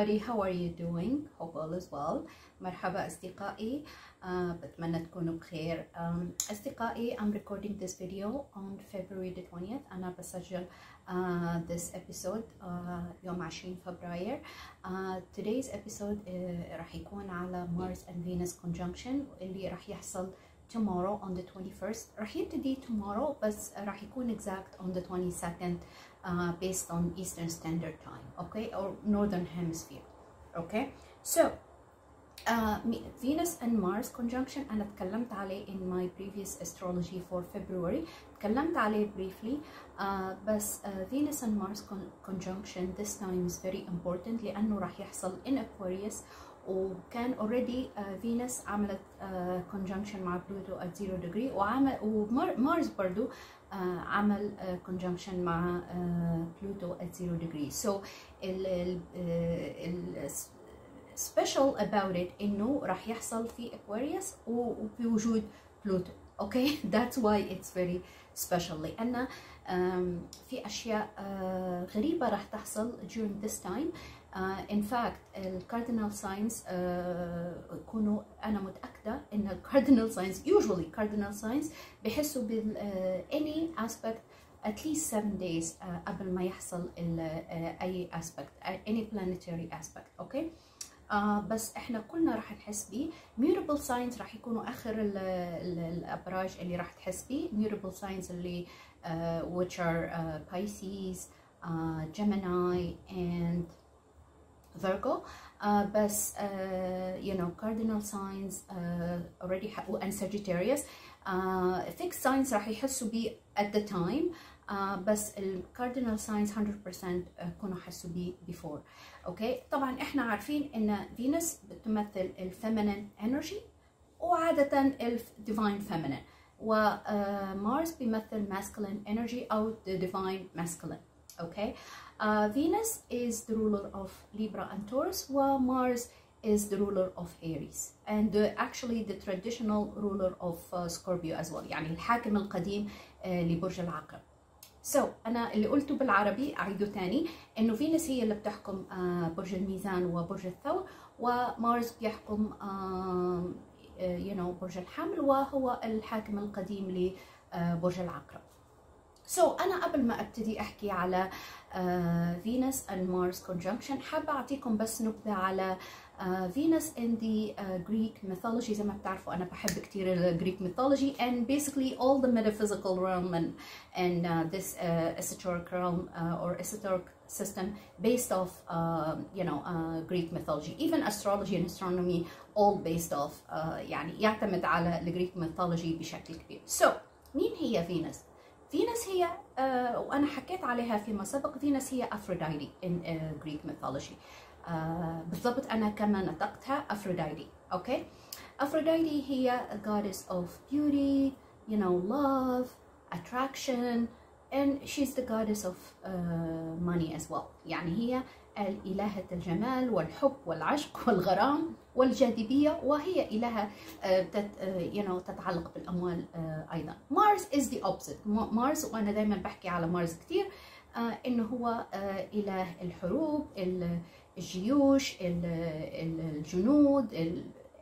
everybody how are you doing hope all is well مرحبا أصدقائي uh, بتمنى تكونوا بخير um, أصدقائي I'm recording this video on February the 20th أنا بسجل uh, this episode uh, يوم 20 فبراير uh, today's episode uh, راح يكون على Mars and Venus conjunction اللي راح يحصل tomorrow on the 21st راح يبتدي tomorrow بس راح يكون exact on the 22nd uh, based on Eastern Standard Time okay or Northern Hemisphere okay so uh, Venus and Mars conjunction أنا تكلمت عليه in my previous astrology for February تكلمت عليه briefly uh, بس uh, Venus and Mars con conjunction this time is very important لأنه راح يحصل in Aquarius وكان اوريدي آه، فينوس عملت آه، كونجنكشن مع بلوتو ات زيرو ديجري وعمل ومارس برضو آه، عمل conjunction مع بلوتو at zero degree so special about it إنه راح يحصل في Aquarius وفي وجود بلوتو. okay that's why it's very special لأن في أشياء غريبة راح تحصل during this time. Uh, in fact ال cardinal signs uh, يكونوا أنا متاكده ان ال cardinal signs usually cardinal signs بيحسوا بال uh, any aspect at least 7 days uh, قبل ما يحصل ال, uh, اي aspect uh, any planetary aspect أوكي okay? آه بس إحنا كلنا راح نحس بيه mutable signs راح يكونوا اخر ال ال الابراج اللي راح تحس بيه mutable signs اللي uh, which are uh, Pisces, uh, Gemini and Virgo uh, بس uh, you know cardinal signs uh, already and Sagittarius uh, fixed signs راح يحسوا بيه at the time uh, بس الكاردينال ساينز 100% كانوا حسوا بيه before اوكي okay. طبعا احنا عارفين ان فينوس بتمثل الفيمينين انرجي وعاده الديفاين فيمينين ومارس بيمثل masculine energy او the divine masculine okay uh, Venus is the ruler of Libra and Taurus ومارس is the ruler of Aries and uh, actually the traditional ruler of uh, Scorpio as well يعني الحاكم القديم uh, لبرج العقرب. So, أنا اللي قلته بالعربي أعيده تاني إنه فينوس هي اللي بتحكم برج الميزان وبرج الثور ومارس بيحكم you know برج الحمل وهو الحاكم القديم لبرج العقرب. so so, أنا قبل ما ابتدي احكي على فينوس اند مارس conjunction حابه اعطيكم بس نبذه على uh, in the uh, Greek mythology زي ما بتعرفوا أنا بحب كتير ال Greek mythology and basically all the metaphysical realm and, and uh, this esoteric realm or esoteric system based off you know Greek mythology even astrology and astronomy all based off يعني يعتمد على ال Greek mythology بشكل كبير so مين هي فينوس؟ فينوس هي وأنا حكيت عليها فيما سبق فينوس هي in Greek mythology. آه بالضبط أنا كما نطقتها أفروديتي okay؟ أفروديتي هي a goddess of beauty you know love attraction and she's the goddess of uh, money as well. يعني هي الإلهة الجمال والحب والعشق والغرام. والجاذبية وهي uh, you know, تتعلق بالأموال uh, أيضا مارس is the opposite مارس وأنا دايما بحكي على مارس كتير uh, إنه هو إله الحروب الجيوش الجنود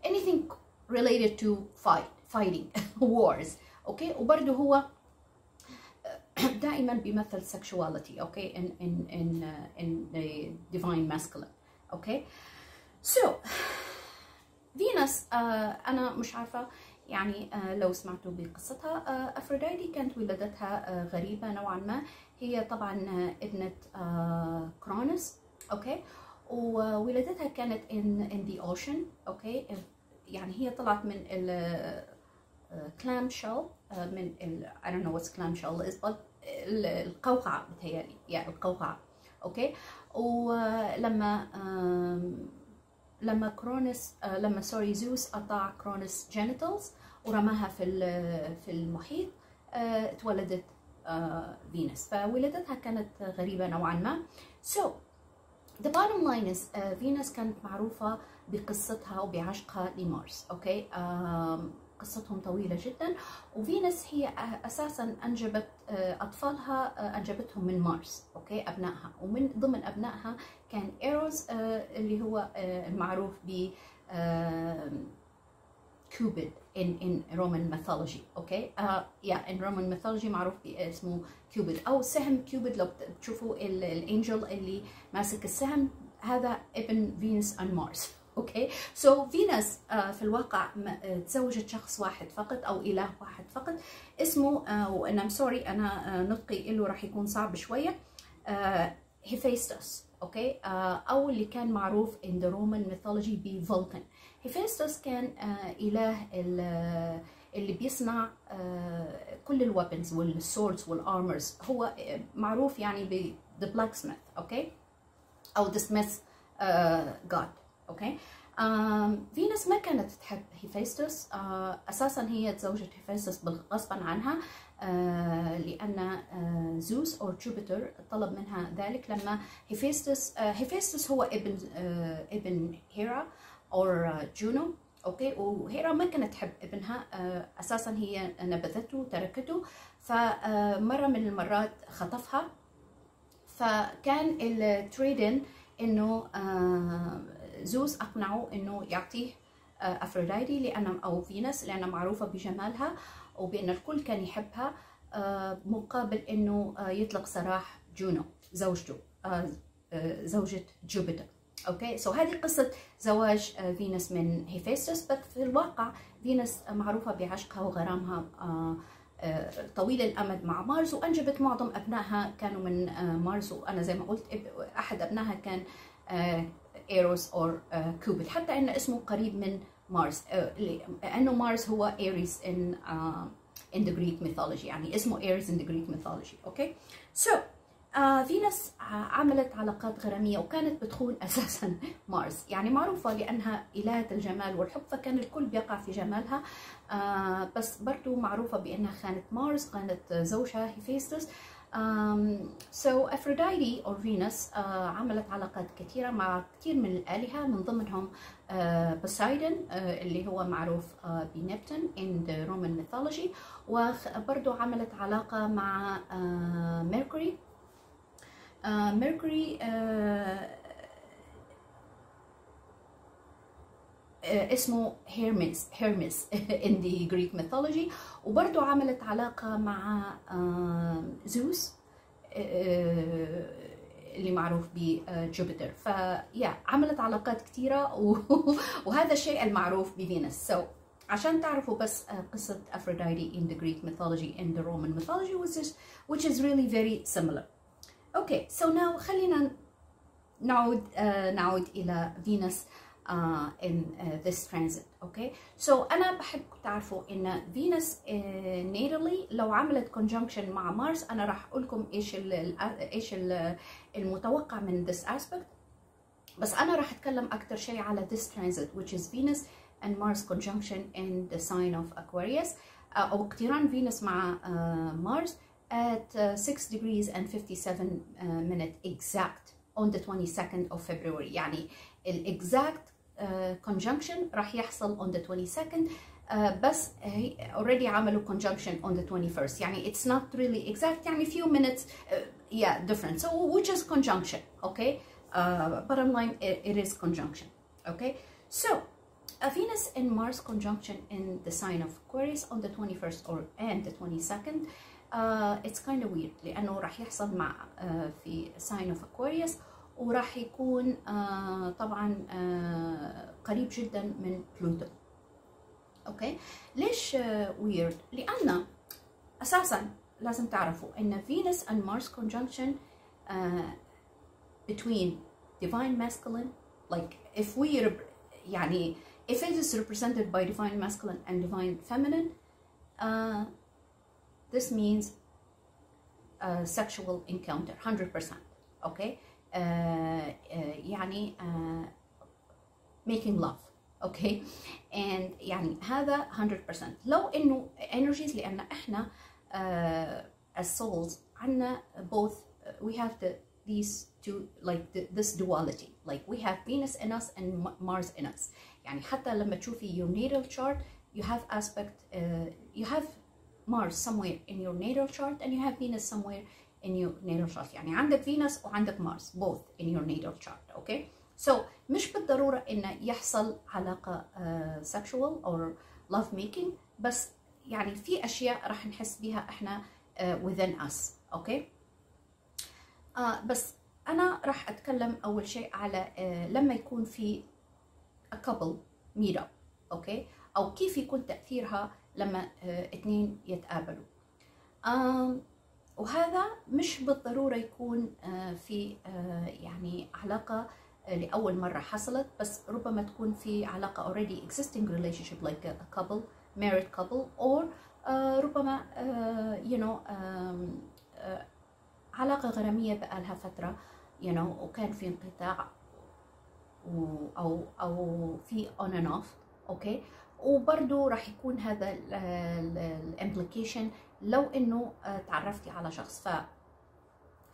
anything related to fight fighting wars okay? وبرضه هو دائما بيمثل sexuality أوكي in in in in the divine masculine okay? so فينوس uh, أنا مش عارفة يعني uh, لو سمعتوا بقصتها uh, افروديتي كانت ولادتها uh, غريبة نوعا ما هي طبعا uh, ابنة uh, كرونس okay? وولادتها كانت in in the ocean okay. يعني هي طلعت من ال clam shell من ال I don't know what clam shell is but القوقعة بتهيألي يعني القوقعة Okay. ولما لما كرونس لما sorry زوس قطع كرونس genitals ورماها في في المحيط اتولدت فينوس. فولادتها كانت غريبة نوعا ما. So The bottom line is فينوس كانت معروفة بقصتها وبعشقها لمارس okay؟ okay? قصتهم طويلة جدا. وفينس هي أساسا أنجبت أطفالها أنجبتهم من مارس okay؟ أبنائها. ومن ضمن أبنائها كان إيروس اللي هو المعروف ب كوبيد in in Roman mythology okay uh, yeah in Roman mythology معروف باسمه كوبيد أو سهم كوبيد لو بتشوفوا ال angel اللي ماسك السهم هذا ابن فينوس and مارس okay so فينوس في الواقع تزوجت شخص واحد فقط أو إله واحد فقط. اسمه وأنا sorry أنا نطقي له راح يكون صعب شوية. هيفيستوس okay؟ أو اللي كان معروف in the Roman mythology ب Vulcan. هيفيستوس كان إله اللي بيصنع كل ال weapons وال swords وال armors هو معروف يعني ب the blacksmith okay؟ أو the smith god okay؟ فينوس ما كانت تحب هيفيستوس أساسا هي تزوجت هيفيستوس غصبا عنها. لأن زوس أو جوبيتر طلب منها ذلك لما هيفيستوس هيفيستوس هو ابن ابن هيرا أو جونو okay؟ وهيرا ما كانت تحب ابنها أساسا هي نبذته وتركته فمره من المرات خطفها. فكان ال trade إنه زوس أقنعه إنه يعطيه افروديتي لأن أو فينوس لانها معروفة بجمالها. وبان الكل كان يحبها مقابل إنه يطلق سراح جونو زوجته زوجة جوبيتر. okay؟ so هذه قصة زواج فينوس من هيفيستوس بس في الواقع فينوس معروفة بعشقها وغرامها طويل الأمد مع مارس وانجبت معظم أبنائها كانوا من مارس وأنا زي ما قلت أحد أبنائها كان إيروس أو كوبيد حتى إن اسمه قريب من مارس. لأنه مارس هو ايريس in in the Greek mythology يعني اسمه ايريس in the Greek mythology okay so فينوس عملت علاقات غرامية وكانت بتخون أساسا مارس. يعني معروفة لأنها إلهة الجمال والحب فكان الكل بيقع في جمالها. آه بس برضو معروفة بأنها خانت مارس خانت زوجها هيفيستوس Um, so Aphrodite or Venus uh, عملت علاقات كثيرة مع كثير من الآلهة من ضمنهم uh, Poseidon uh, اللي هو معروف uh, بنبتون in the Roman mythology وبرضو عملت علاقة مع uh, uh, Mercury uh, اسمه هيرمس هيرمس in the Greek mythology وبرضه عملت علاقة مع زوس اللي معروف بجوبيتر فيا عملت علاقات كثيرة وهذا الشيء المعروف بفينوس so عشان تعرفوا بس قصة Aphrodite in the Greek mythology and the Roman mythology which is, which is really very similar. Okay so now خلينا نعود نعود إلى فينوس Uh, in uh, this transit okay so انا بحبكم تعرفوا ان فينوس uh, natally لو عملت conjunction مع مارس انا راح اقول لكم ايش ال ايش ال المتوقع من this aspect بس انا راح اتكلم اكثر شيء على this transit which is Venus and Mars conjunction in the sign of Aquarius او اقتران فينوس مع مارس at 6 degrees and 57 minute exact on the 22nd of February يعني الاكزاكت uh, conjunction راح يحصل on the 22nd uh, بس already عملوا conjunction on the 21st يعني it's not really exact يعني few minutes uh, yeah different so which is conjunction okay uh, bottom line it, it is conjunction okay so a Venus and Mars conjunction in the sign of Aquarius on the 21st or and the 22nd uh, it's kind of weird لأنه راح يحصل مع uh, في sign of Aquarius وراح يكون آه طبعا آه قريب جدا من بلوتو أوكي ليش ويرد آه لأن أساسا لازم تعرفوا ان فينوس and Mars conjunction uh, between divine masculine like if we يعني if it is represented by divine masculine and divine feminine uh, this means a sexual encounter 100% okay Uh, uh, يعني uh, making love اوكي okay? and يعني هذا 100% لو انه energies لان احنا as souls عندنا both we have the these two like the, this duality like we have Venus in us and Mars in us يعني حتى لما تشوفي your natal chart you have aspect uh, you have Mars somewhere in your natal chart and you have Venus somewhere in your natal chart. يعني عندك فينوس وعندك مارس both in your natal chart okay? So مش بالضرورة إن يحصل علاقة uh, sexual or love making بس يعني في أشياء راح نحس بها إحنا uh, within us okay? uh, بس أنا راح أتكلم أول شيء على uh, لما يكون في a couple meet up okay? أو كيف يكون تأثيرها لما uh, اثنين يتقابلوا. um, وهذا مش بالضرورة يكون uh, في uh, يعني علاقة لأول مرة حصلت بس ربما تكون في علاقة already existing relationship like a couple married couple or ربما you know علاقة غرامية بقالها فترة you know وكان في انقطاع أو أو في on and off okay. وبرضه راح يكون هذا الامبليكيشن لو إنه تعرفتي على شخص. ف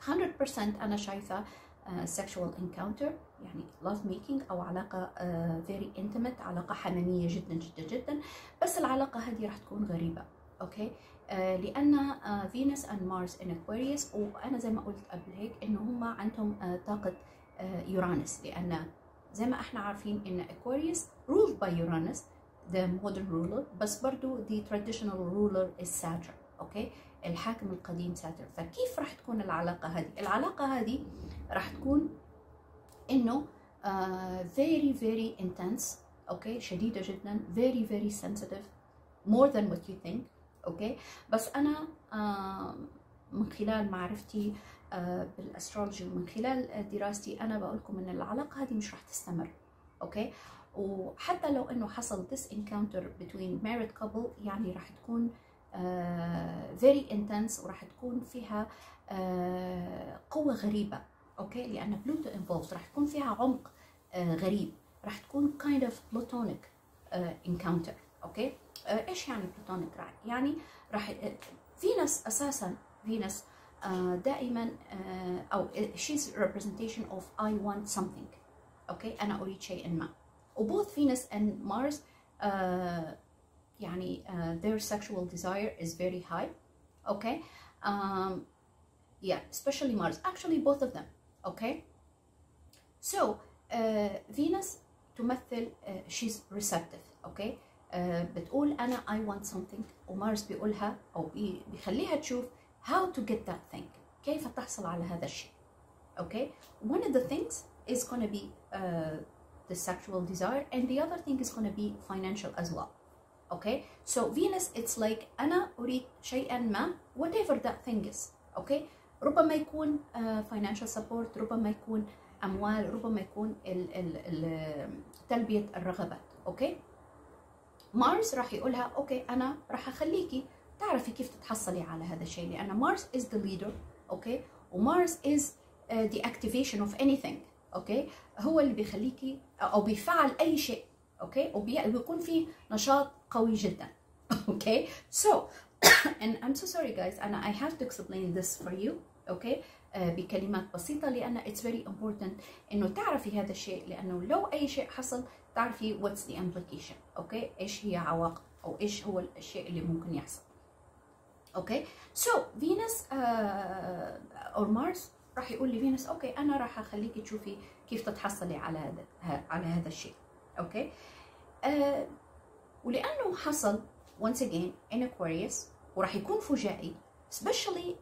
100% أنا شايفة Uh, sexual encounter يعني love making أو علاقة uh, very intimate علاقة حميمية جدا جدا جدا. بس العلاقة هذه راح تكون غريبة okay؟ uh, لأن فينوس and مارس in Aquarius وأنا زي ما قلت قبل هيك إنه هم عندهم طاقة يورانس لأن زي ما إحنا عارفين إن Aquarius ruled by Uranus the modern ruler بس برضو the traditional ruler is Saturn. okay الحاكم القديم Saturn فكيف راح تكون العلاقة هذه العلاقة هذه راح تكون إنه very very intense okay? شديدة جدا very very sensitive more than what you think okay? بس أنا uh, من خلال معرفتي uh, بال astrology ومن خلال دراستي أنا بقول لكم إن العلاقة هذه مش راح تستمر okay? وحتى لو إنه حصل this encounter between married couple يعني راح تكون Uh, very intense وراح تكون فيها uh, قوة غريبة okay لأن بلوتو involved راح تكون فيها عمق uh, غريب راح تكون kind of platonic encounter okay إيش يعني platonic يعني راح فينوس أساسا فينوس دائما أو she's representation of I want something okay أنا أريد شيئا ما. و both فينوس and Mars يعني uh, their sexual desire is very high okay um, yeah especially Mars actually both of them okay so uh, Venus تمثل uh, she's receptive okay uh, بتقول أنا I want something ومارس بيقولها أو بيخليها تشوف how to get that thing كيف تحصل على هذا الشيء okay one of the things is going to be uh, the sexual desire and the other thing is going to be financial as well Okay? So venus it's like أنا أريد شيئا ما whatever that thing is okay? ربما يكون uh, financial support ربما يكون أموال ربما يكون ال ال ال تلبية الرغبات okay مارس راح يقولها okay أنا راح أخليكي تعرفي كيف تتحصلي على هذا الشيء لأن مارس is the leader okay ومارس is uh, the activation of anything okay هو اللي بيخليكي أو بيفعل أي شيء okay وبيكون في نشاط قوي جدا. okay so and I'm so sorry guys. And I have to explain this for you okay uh, بكلمات بسيطة لأن it's very important إنه تعرفي هذا الشيء لأنه لو أي شيء حصل تعرفي what's the implication okay إيش هي عواقب أو إيش هو الشيء اللي ممكن يحصل. okay so Venus uh, or Mars راح يقول لي فينوس okay أنا راح أخليكي تشوفي كيف تتحصلي على هذا على هذا الشيء okay آه ولأنه حصل once again in Aquarius وراح يكون فجائي. Especially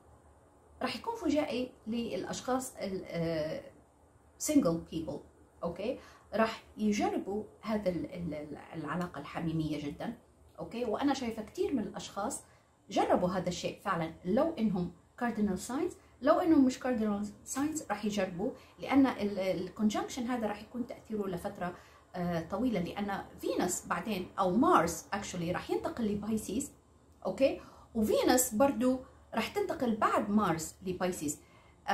راح يكون فجائي للأشخاص single people. okay راح يجربوا هذا العلاقة الحميمية جدا. okay وأنا شايفة كثير من الأشخاص جربوا هذا الشيء فعلا. لو إنهم cardinal signs لو إنهم مش cardinal signs راح يجربوا. لأن ال conjunction هذا راح يكون تأثيره لفترة طويلة لأن فينوس بعدين أو مارس actually راح ينتقل ل Pisces okay؟ وفينوس برضو راح تنتقل بعد مارس ل Pisces.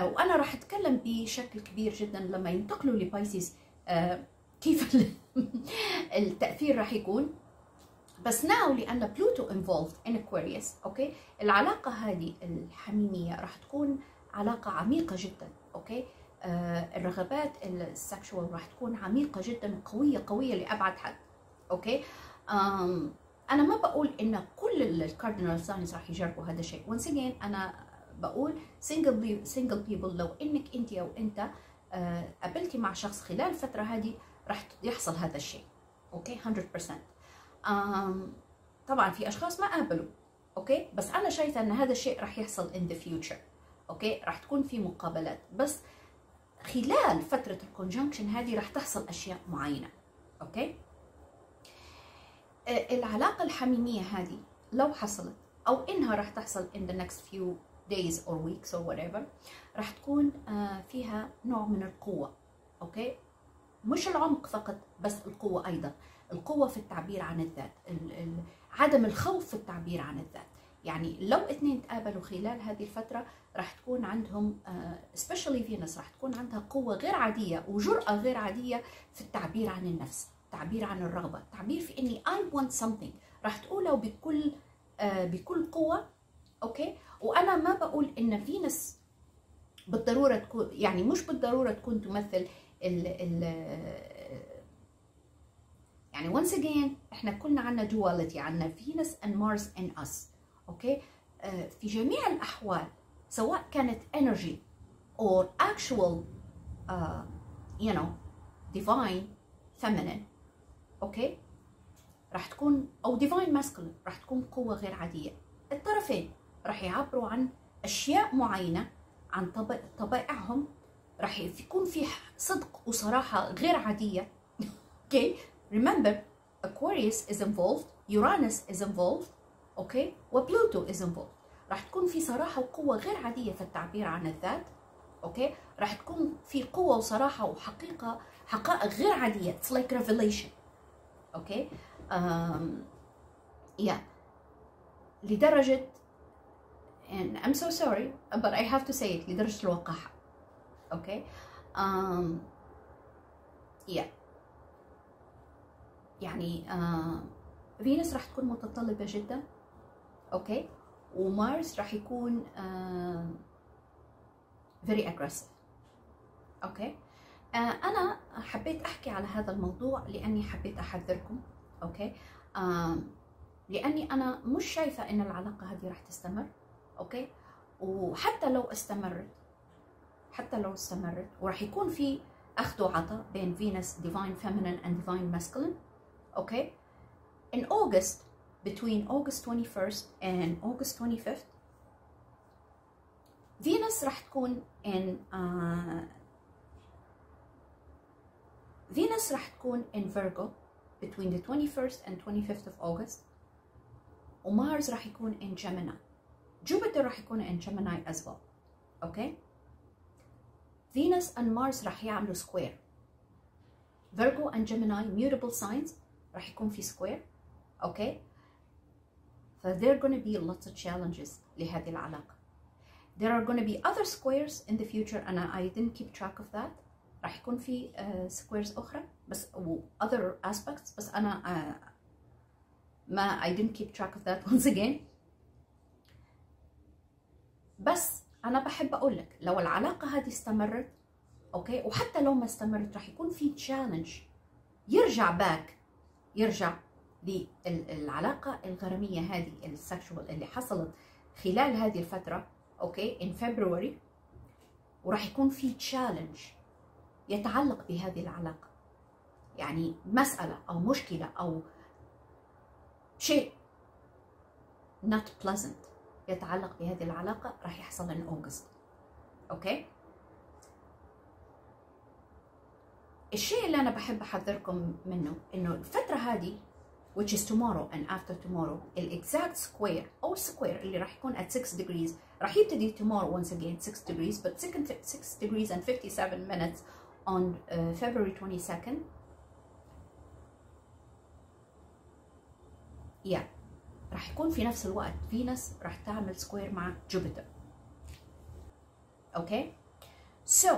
وأنا راح أتكلم بشكل كبير جدا لما ينتقلوا ل Pisces. كيف التأثير راح يكون؟ بس now لأن بلوتو involved in Aquarius okay؟ العلاقة هذه الحميمية راح تكون علاقة عميقة جدا okay؟ آه الرغبات ال sexual راح تكون عميقة جدا وقوية قوية لأبعد حد. okay؟ um, أنا ما بقول إن كل ال cardinal signs راح يجربوا هذا الشيء. Once again أنا بقول single single people لو إنك أنت أو أنت آه، قابلتي مع شخص خلال الفترة هذه راح يحصل هذا الشيء. okay؟ 100% آم، طبعا في أشخاص ما قابلوا. okay؟ بس أنا شايفة إن هذا الشيء راح يحصل in the future. okay؟ راح تكون في مقابلات. بس خلال فترة ال conjunction هذه راح تحصل أشياء معينة. okay؟ آه، العلاقة الحميمية هذه لو حصلت أو إنها راح تحصل in the next few days or weeks or whatever راح تكون آه، فيها نوع من القوة. okay؟ مش العمق فقط بس القوة أيضا. القوة في التعبير عن الذات. ال- ال- عدم الخوف في التعبير عن الذات. يعني لو اثنين تقابلوا خلال هذه الفترة راح تكون عندهم آه، especially Venus راح تكون عندها قوة غير عادية وجرأة غير عادية في التعبير عن النفس التعبير عن الرغبة التعبير في إني I want something. راح تقوله بكل آه، بكل قوة okay؟ وأنا ما بقول إن فينس بالضرورة تكون يعني مش بالضرورة تكون تمثل ال ال يعني once again إحنا كلنا عنا duality عنا Venus and Mars in us okay؟ آه، في جميع الأحوال سواء كانت energy or actual uh, you know divine feminine. okay راح تكون أو divine masculine راح تكون قوة غير عادية. الطرفين راح يعبروا عن أشياء معينة عن طبائعهم. راح يكون في صدق وصراحة غير عادية. okay remember Aquarius is involved Uranus is involved. okay وبلوتو is involved. راح تكون في صراحة وقوة غير عادية في التعبير عن الذات okay؟ راح تكون في قوة وصراحة وحقيقة حقائق غير عادية. It's like revelation okay؟ um, yeah. لدرجة and I'm so sorry but I have to say it لدرجة الوقاحة okay؟ um, yeah. يعني uh, Venus راح تكون متطلبة جدا okay؟ ومارس راح يكون uh, very aggressive. okay؟ uh, أنا حبيت أحكي على هذا الموضوع لأني حبيت أحذركم. okay؟ uh, لأني أنا مش شايفة إن العلاقة هذه راح تستمر. okay؟ وحتى لو استمرت حتى لو استمرت وراح يكون في أخذ وعطاء بين Venus divine feminine and divine masculine. okay in August between August 21st and August 25th Venus راح تكون in uh, Venus راح تكون in Virgo between the 21st and 25th of August ومارس راح يكون in Gemini Jupiter راح يكون in Gemini as well okay Venus and Mars راح يعملوا square Virgo and Gemini mutable signs راح يكون في square okay ف there are going to be lots of challenges لهذه العلاقة there are going to be other squares in the future and I didn't keep track of that راح يكون في uh, squares أخرى بس و other aspects بس أنا uh, ما I didn't keep track of that once again بس أنا بحب أقول لك لو العلاقة هذه استمرت أوكي وحتى لو ما استمرت راح يكون في challenge يرجع back يرجع للعلاقة الغرامية هذه ال sexual اللي حصلت خلال هذه الفترة okay in February وراح يكون في challenge يتعلق بهذه العلاقة. يعني مسألة أو مشكلة أو شيء not pleasant يتعلق بهذه العلاقة راح يحصل in August. okay؟ الشيء اللي أنا بحب أحذركم منه إنه الفترة هذه which is tomorrow and after tomorrow ال exact square أو square اللي راح يكون at 6 degrees راح يبتدي tomorrow once again 6 degrees but 6 degrees and 57 minutes on uh, February 22nd yeah راح يكون في نفس الوقت فينوس راح تعمل سكوير مع جوبيتر okay so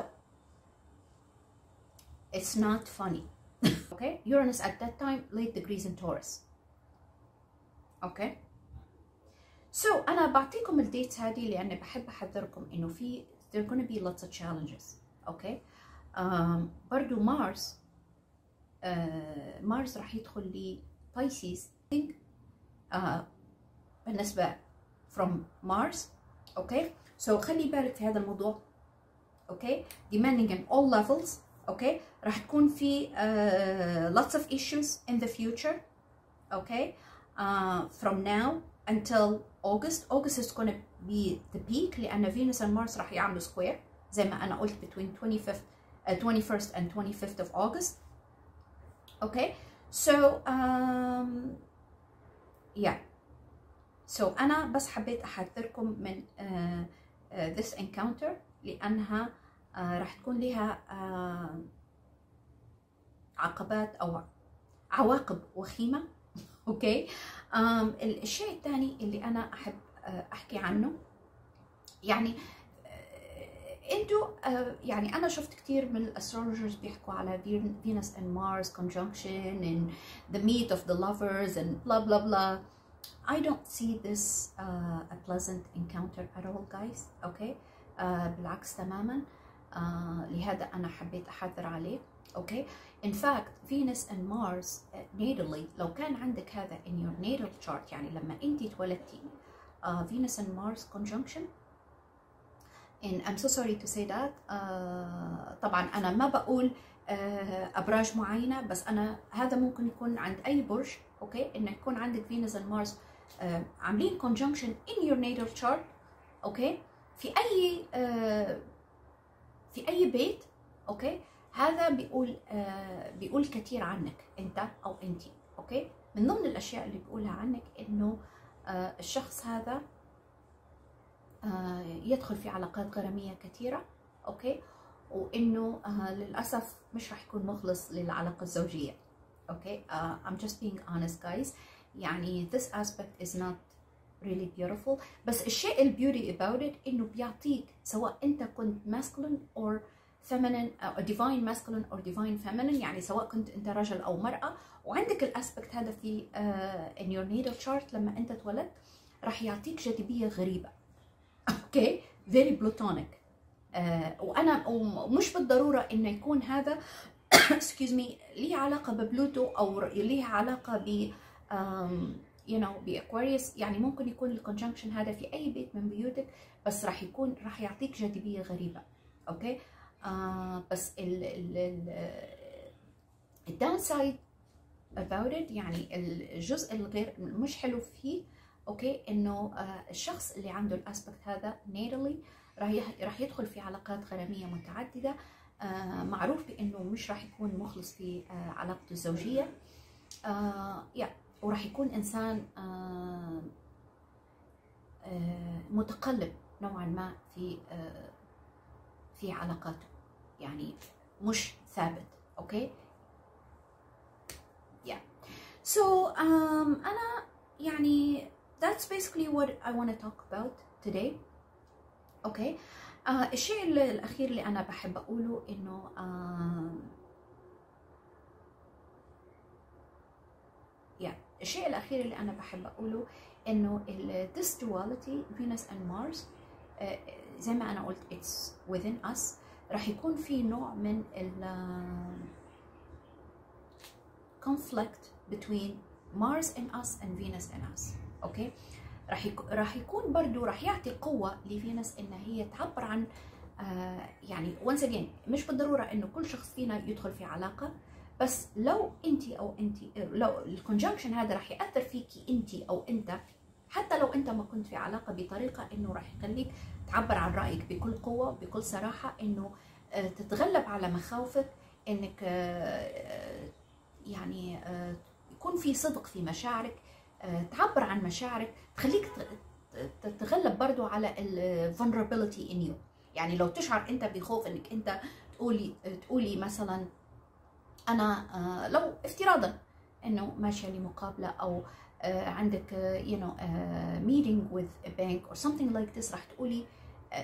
it's not funny okay Uranus at that time late degrees in Taurus okay so أنا بعطيكم الديتس هذه لأني بحب أحذركم إنه في there gonna be lots of challenges okay um, برضو مارس uh, مارس راح يدخل ل Pisces آه بالنسبة from Mars اوكي سو so خلي بالك في هذا الموضوع اوكي demanding in all levels اوكي راح تكون في uh, lots of issues in the future okay uh, from now until August August is going to be the peak لأن Venus and Mars راح يعملوا square زي ما أنا قلت between 25th uh, 21st and 25th of August okay so um, yeah so أنا بس حبيت أحذركم من uh, uh, this encounter لأنها uh, راح تكون لها uh, عقبات أو عواقب وخيمة. أوكي؟ الشيء الثاني اللي أنا أحب أحكي عنه يعني أنتوا يعني أنا شفت كثير من ال astrologers بيحكوا على Venus and Mars conjunction and the meet of the lovers and blah blah blah. I don't see this uh, a pleasant encounter at all guys. okay uh, بالعكس تماما. uh, آه، لهذا أنا حبيت احذر عليه. okay؟ in fact Venus and Mars natally لو كان عندك هذا in your natal chart يعني لما أنت اتولدتي Venus and Mars conjunction and I'm so sorry to say that طبعا أنا ما بقول آه، أبراج معينة بس أنا هذا ممكن يكون عند أي برج. okay؟ إنه يكون عندك Venus and Mars عاملين conjunction in your natal chart okay؟ في أي آه، في أي بيت okay؟ هذا بيقول آه بيقول كثير عنك أنت أو انت okay؟ من ضمن الأشياء اللي بيقولها عنك إنه آه الشخص هذا آه يدخل في علاقات غرامية كثيره okay؟ وإنه آه للأسف مش راح يكون مخلص للعلاقة الزوجية okay؟ uh, I'm just being honest guys. يعني this aspect is not really beautiful. بس الشيء ال beauty about it إنه بيعطيك سواء أنت كنت masculine or feminine أو divine masculine or divine feminine يعني سواء كنت أنت رجل أو مرأة. وعندك ال aspect هذا في uh, in your natal chart لما أنت اتولدت راح يعطيك جاذبية غريبة. okay okay. very uh, وأنا ومش بالضرورة إنه يكون هذا excuse me ليه علاقة ببلوتو أو ليه علاقة ب um, you know ب Aquarius يعني ممكن يكون ال conjunction هذا في أي بيت من بيوتك بس راح يكون راح يعطيك جاذبية غريبة okay. آه بس ال ال ال ال downside about it يعني الجزء الغير مش حلو فيه okay إنه آه الشخص اللي عنده ال aspect هذا natally راح راح يدخل في علاقات غرامية متعددة آه معروف بإنه مش راح يكون مخلص في آه علاقته الزوجية. آه yeah وراح يكون إنسان آه آه متقلب نوعا ما في آه في علاقاته. يعني مش ثابت okay? Yeah. So um أنا يعني that's basically what I want to talk about today. okay? uh, الشيء الأخير اللي أنا بحب أقوله إنه uh, yeah الشيء الأخير اللي أنا بحب أقوله إنه this duality Venus and Mars uh, زي ما أنا قلت it's within us راح يكون في نوع من ال conflict between Mars in us and Venus in us okay راح راح يكون برضو راح يعطي قوة لفينوس إن هي تعبر عن آه يعني once again مش بالضرورة إنه كل شخص فينا يدخل في علاقة. بس لو انت أو انت لو ال conjunction هذا راح يأثر فيكي انت أو انت حتى لو انت ما كنت في علاقة بطريقة انه راح يخليك تعبر عن رأيك بكل قوة بكل صراحة انه تتغلب على مخاوفك انك يعني يكون في صدق في مشاعرك تعبر عن مشاعرك تخليك تتغلب برضو على ال vulnerability in you. يعني لو تشعر انت بخوف انك انت تقولي تقولي مثلا أنا لو افتراضا انه ماشيه لمقابله أو عندك you know meeting with a bank or something like this راح تقولي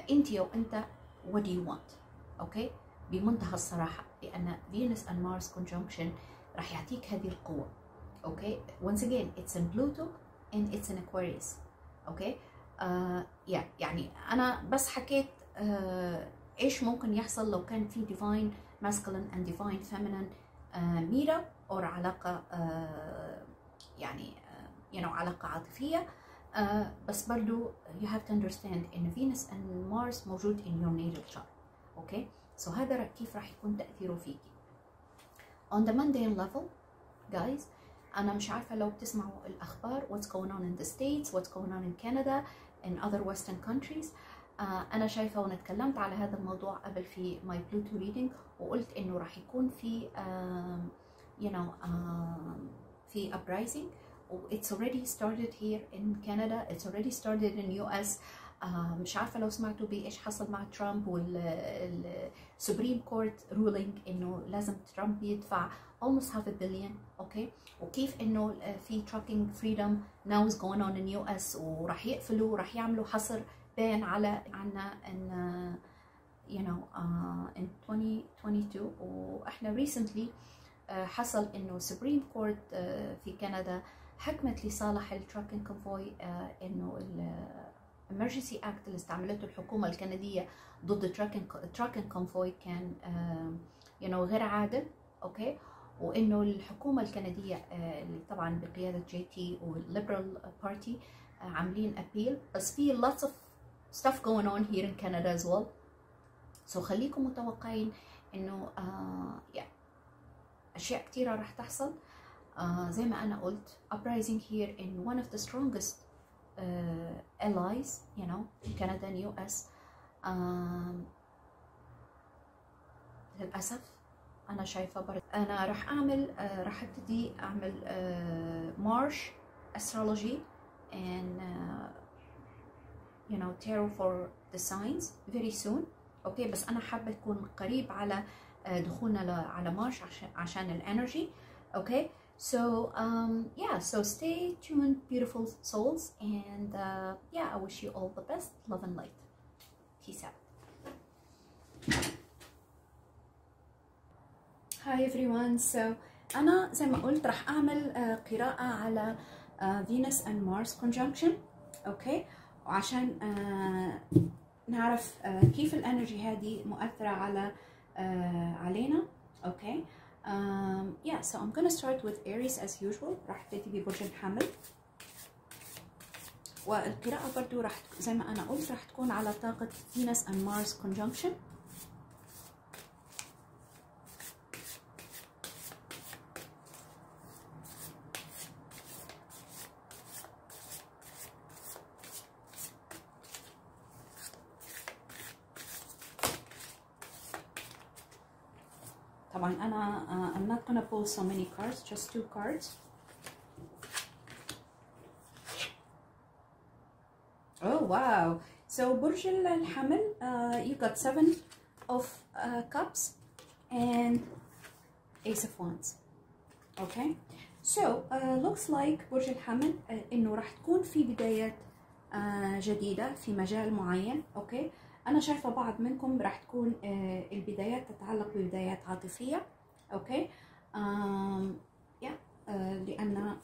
انت أو انت what do you want okay بمنتهى الصراحه لأن Venus and Mars conjunction راح يعطيك هذه القوه okay once again it's in Pluto and it's in Aquarius okay آه yeah, يعني أنا بس حكيت آه إيش ممكن يحصل لو كان في divine masculine and divine feminine آه أو علاقه آه يعني آه you know علاقة عاطفية uh, بس برضو you have to understand إن Venus and Mars موجود in your natal chart okay so هذا كيف راح يكون تأثيره فيكي on the mundane level guys أنا مش عارفة لو بتسمعوا الأخبار what's going on in the States what's going on in Canada and other western countries uh, أنا شايفة وأنا تكلمت على هذا الموضوع قبل في my Pluto reading وقلت إنه راح يكون في uh, you know في it's already started here in Canada it's already started in US uh, مش عارفة لو سمعتوا بإيش حصل مع ترامب وال Supreme Court ruling إنه لازم ترامب يدفع almost half a billion okay وكيف إنه في trucking freedom now is going on in US وراح يقفلوا راح يعملوا حصر بان على عنا إن you know uh, in 2022 وإحنا recently uh, حصل إنه Supreme Court uh, في كندا حكمت لصالح ال trucking convoy uh, إنه emergency act اللي استعملته الحكومة الكندية ضد ال trucking convoy كان uh, you know غير عادل. okay وإنه الحكومة الكندية اللي طبعا بقيادة JT وال Liberal Party عاملين appeal بس في lots of stuff going on here in Canada as well so خليكم متوقعين انه uh, yeah, اشياء كثيره راح تحصل uh, زي ما أنا قلت uprising here in one of the strongest uh, allies you know Canada and US um, للاسف أنا شايفه برضه أنا راح اعمل uh, راح ابتدي اعمل March uh, astrology and uh, you know tarot for the signs very soon اوكي okay, بس انا حابه تكون قريب على uh, دخولنا على مارش عشان عشان الانرجي اوكي okay? so um yeah so stay tuned beautiful souls and uh, yeah i wish you all the best love and light peace out Hi everyone so أنا زي ما قلت راح أعمل uh, قراءة على uh, Venus and Mars conjunction أوكي okay? وعشان uh, نعرف كيف ال energy هذه مؤثرة على علينا. okay? okay? um, yeah so I'm gonna start with Aries as usual. راح ابتدي ببرج الحمل والقراءة برضو راح زي ما أنا قلت راح تكون على طاقة Venus and Mars conjunction طبعا أنا uh, Pull so many cards just two cards. Oh wow. So برج الحمل uh, you got seven of uh, cups and ace of wands. Okay. So uh, looks like برج الحمل uh, إنه راح تكون في بدايات uh, جديدة في مجال معين. Okay. أنا شايفة بعض منكم راح تكون البدايات تتعلق ببدايات عاطفية. أوكي um, yeah uh, لأن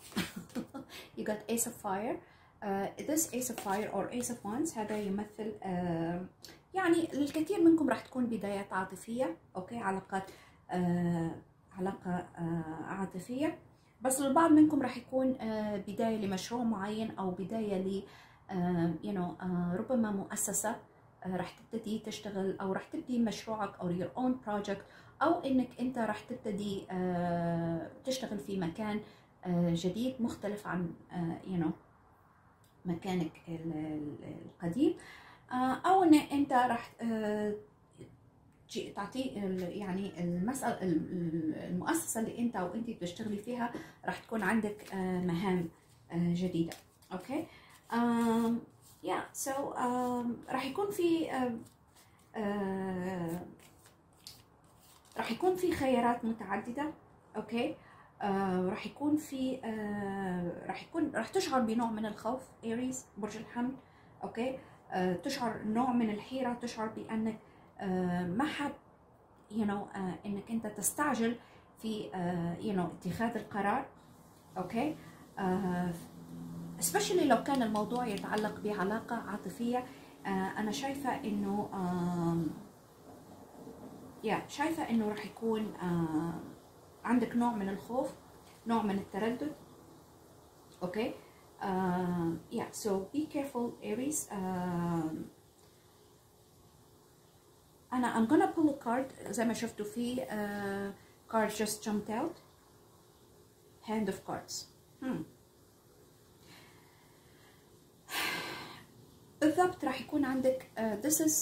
you got ace of fire. Uh, this ace of fire or ace of wands هذا يمثل uh, يعني للكثير منكم راح تكون بدايات عاطفية. أوكي علاقات uh, علاقة uh, عاطفية. بس للبعض منكم راح يكون uh, بداية لمشروع معين أو بداية ل uh, you know, uh, ربما مؤسسة. راح تبتدي تشتغل أو راح تبدي مشروعك أو your own project أو إنك أنت راح تبتدي تشتغل في مكان جديد مختلف عن you know مكانك القديم. أو إن أنت راح تعطي يعني المسألة المؤسسة اللي أنت أو انت بتشتغلي فيها راح تكون عندك مهام جديدة. أوكي؟ Yeah so um, راح يكون في uh, uh, راح يكون في خيارات متعددة okay uh, راح يكون في uh, راح يكون راح تشعر بنوع من الخوف Aries برج الحمل okay uh, تشعر نوع من الحيرة تشعر بأنك uh, ما حد you know, uh, إنك أنت تستعجل في uh, you know, اتخاذ القرار okay uh, especially لو كان الموضوع يتعلق بعلاقة عاطفية آه أنا شايفة إنه آه يا شايفة إنه راح يكون آه عندك نوع من الخوف نوع من التردد. أوكي yeah so be careful Aries. أنا I'm gonna pull a card زي ما شفتوا في uh, card just jumped out. Hand of cards. Hmm. بالضبط راح يكون عندك uh, this is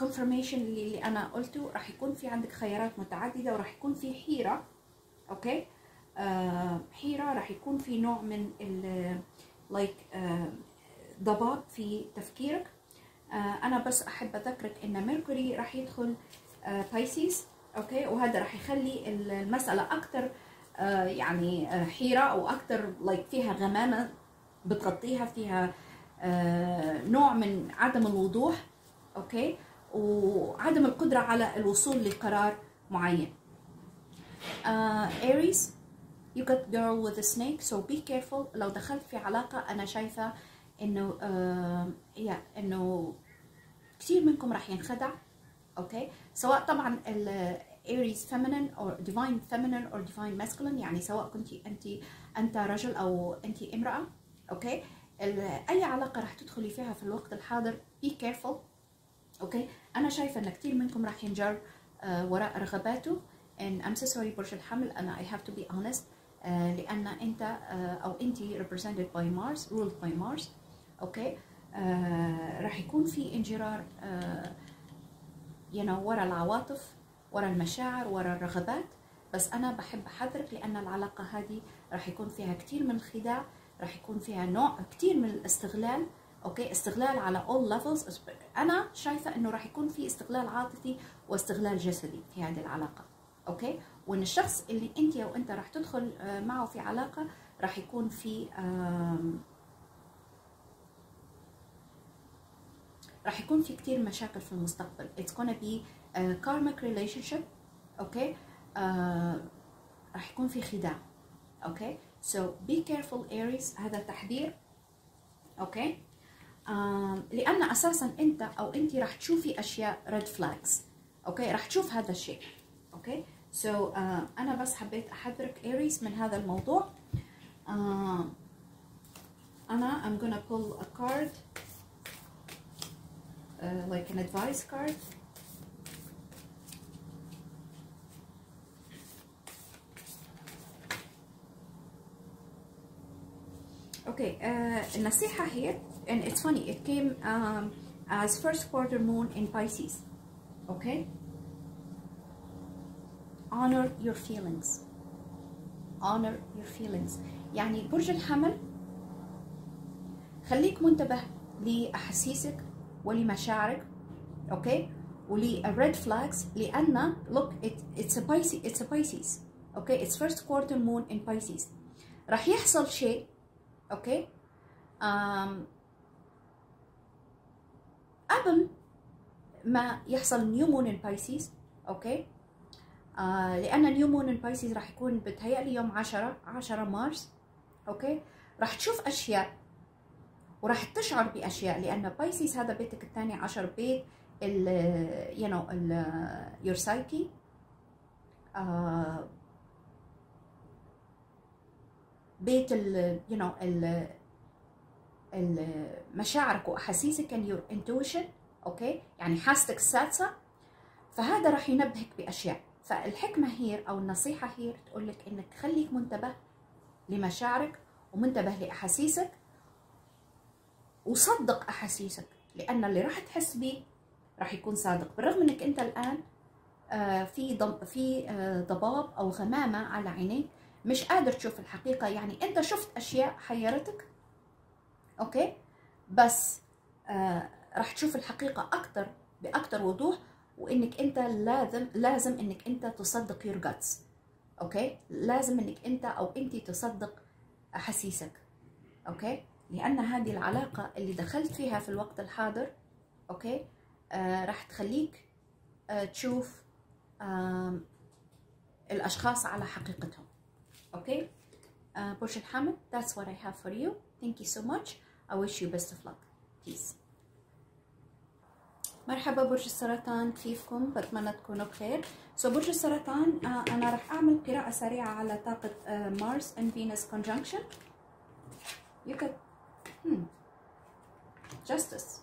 confirmation اللي, اللي أنا قلته. راح يكون في عندك خيارات متعددة وراح يكون في حيرة okay? آه حيرة راح يكون في نوع من ال like آه ضباب في تفكيرك. آه أنا بس أحب أذكرك إن Mercury راح يدخل Pisces okay؟ وهذا راح يخلي المسألة أكثر آه يعني آه حيرة أو أكثر like فيها غمامة بتغطيها فيها آه نوع من عدم الوضوح okay وعدم القدرة على الوصول لقرار معين. Uh, Aries, you got girl with a snake, so be careful. لو دخلت في علاقة أنا شايفة إنه uh, yeah, إنه كثير منكم راح ينخدع، okay? سواء طبعا Aries feminine or divine feminine or divine masculine يعني سواء كنت أنت أنت رجل أو أنت امرأة، okay? أي علاقة راح تدخلي فيها في الوقت الحاضر be careful okay أنا شايفة ان كثير منكم راح ينجر آه وراء رغباته and I'm so sorry برج الحمل أنا I have to be honest آه لأن أنت آه أو انت represented by Mars ruled by Mars okay راح يكون في انجرار you know ورا العواطف ورا المشاعر ورا الرغبات بس أنا بحب أحذرك لأن العلاقة هذه راح يكون فيها كثير من الخداع راح يكون فيها نوع كثير من الاستغلال okay؟ استغلال على all levels. أنا شايفة إنه راح يكون في استغلال عاطفي واستغلال جسدي في هذه العلاقة okay؟ وإن الشخص اللي أنت أو أنت راح تدخل معه في علاقة راح يكون في راح يكون في كتير مشاكل في المستقبل. It's gonna be a karmic relationship okay؟ آه راح يكون في خداع okay؟ So be careful Aries. هذا تحذير okay آه لأن أساسا أنت أو أنت راح تشوفي أشياء red flags okay راح تشوف هذا الشيء. okay so so, آه أنا بس حبيت أحذرك Aries من هذا الموضوع. آه أنا I'm gonna pull a card uh, like an advice card. Okay, uh, النصيحة here and it's funny it came um, as first quarter moon in Pisces okay honor your feelings honor your feelings يعني برج الحمل خليك منتبه لأحاسيسك ولمشاعرك اوكي وللريد فلاجز لأن look it, it's a Pisces it's a Pisces okay it's first quarter moon in Pisces راح يحصل شيء okay؟ um, قبل ما يحصل new moon in Pisces okay؟ آه لأن new moon in Pisces راح يكون بتهيألي يوم 10 10 مارس okay؟ راح تشوف أشياء وراح تشعر بأشياء لأن Pisces هذا بيتك الثاني عشر بيت ال you know your psyche بيت ال you know مشاعرك وأحاسيسك and your intuition okay يعني حاستك السادسه فهذا راح ينبهك بأشياء. فالحكمة هي أو النصيحة هي تقول لك إنك خليك منتبه لمشاعرك ومنتبه لأحاسيسك وصدق أحاسيسك لأن اللي راح تحس به راح يكون صادق. بالرغم إنك أنت الآن في ضب في ضباب أو غمامة على عينيك مش قادر تشوف الحقيقة. يعني أنت شفت أشياء حيرتك؟ okay. بس آه راح تشوف الحقيقة أكثر باكثر وضوح وإنك أنت لازم لازم إنك أنت تصدق your guts okay. لازم إنك أنت أو انت تصدق أحاسيسك. okay. لأن هذه العلاقة اللي دخلت فيها في الوقت الحاضر okay آه راح تخليك آه تشوف آه الأشخاص على حقيقتهم. okay آه برج الحمل that's what I have for you. Thank you so much. I wish you best of luck. Peace مرحبا برج السرطان كيفكم؟ بتمنى تكونوا بخير. سو so برج السرطان آه أنا راح أعمل قراءة سريعة على طاقة آه مارس and Venus conjunction. Got hmm, justice.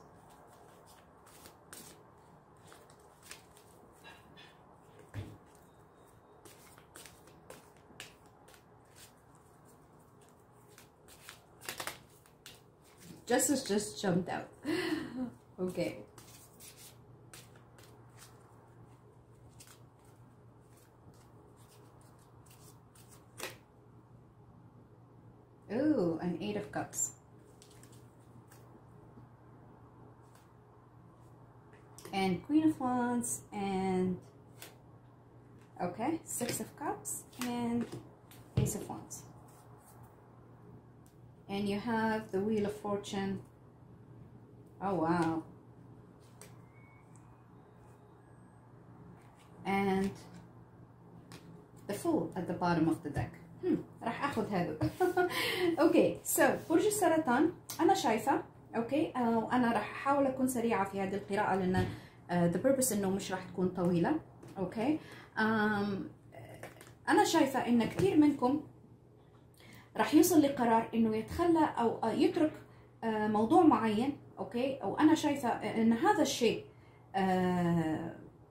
Justice just jumped out okay Ooh, an Eight of Cups. And Queen of Wands and okay, Six of Cups and Ace of Wands. And you have the Wheel of Fortune. Oh wow. And the Fool at the bottom of the deck. Hmm, راح آخذ هذا برج السرطان أنا شايفة okay آه وأنا راح أحاول أكون سريعة في هذه القراءة لأن the uh, purpose إنه مش راح تكون طويلة okay um أنا شايفة إن كثير منكم راح يوصل لقرار إنه يتخلى أو يترك uh, موضوع معين okay؟ أو أنا شايفة إن هذا الشيء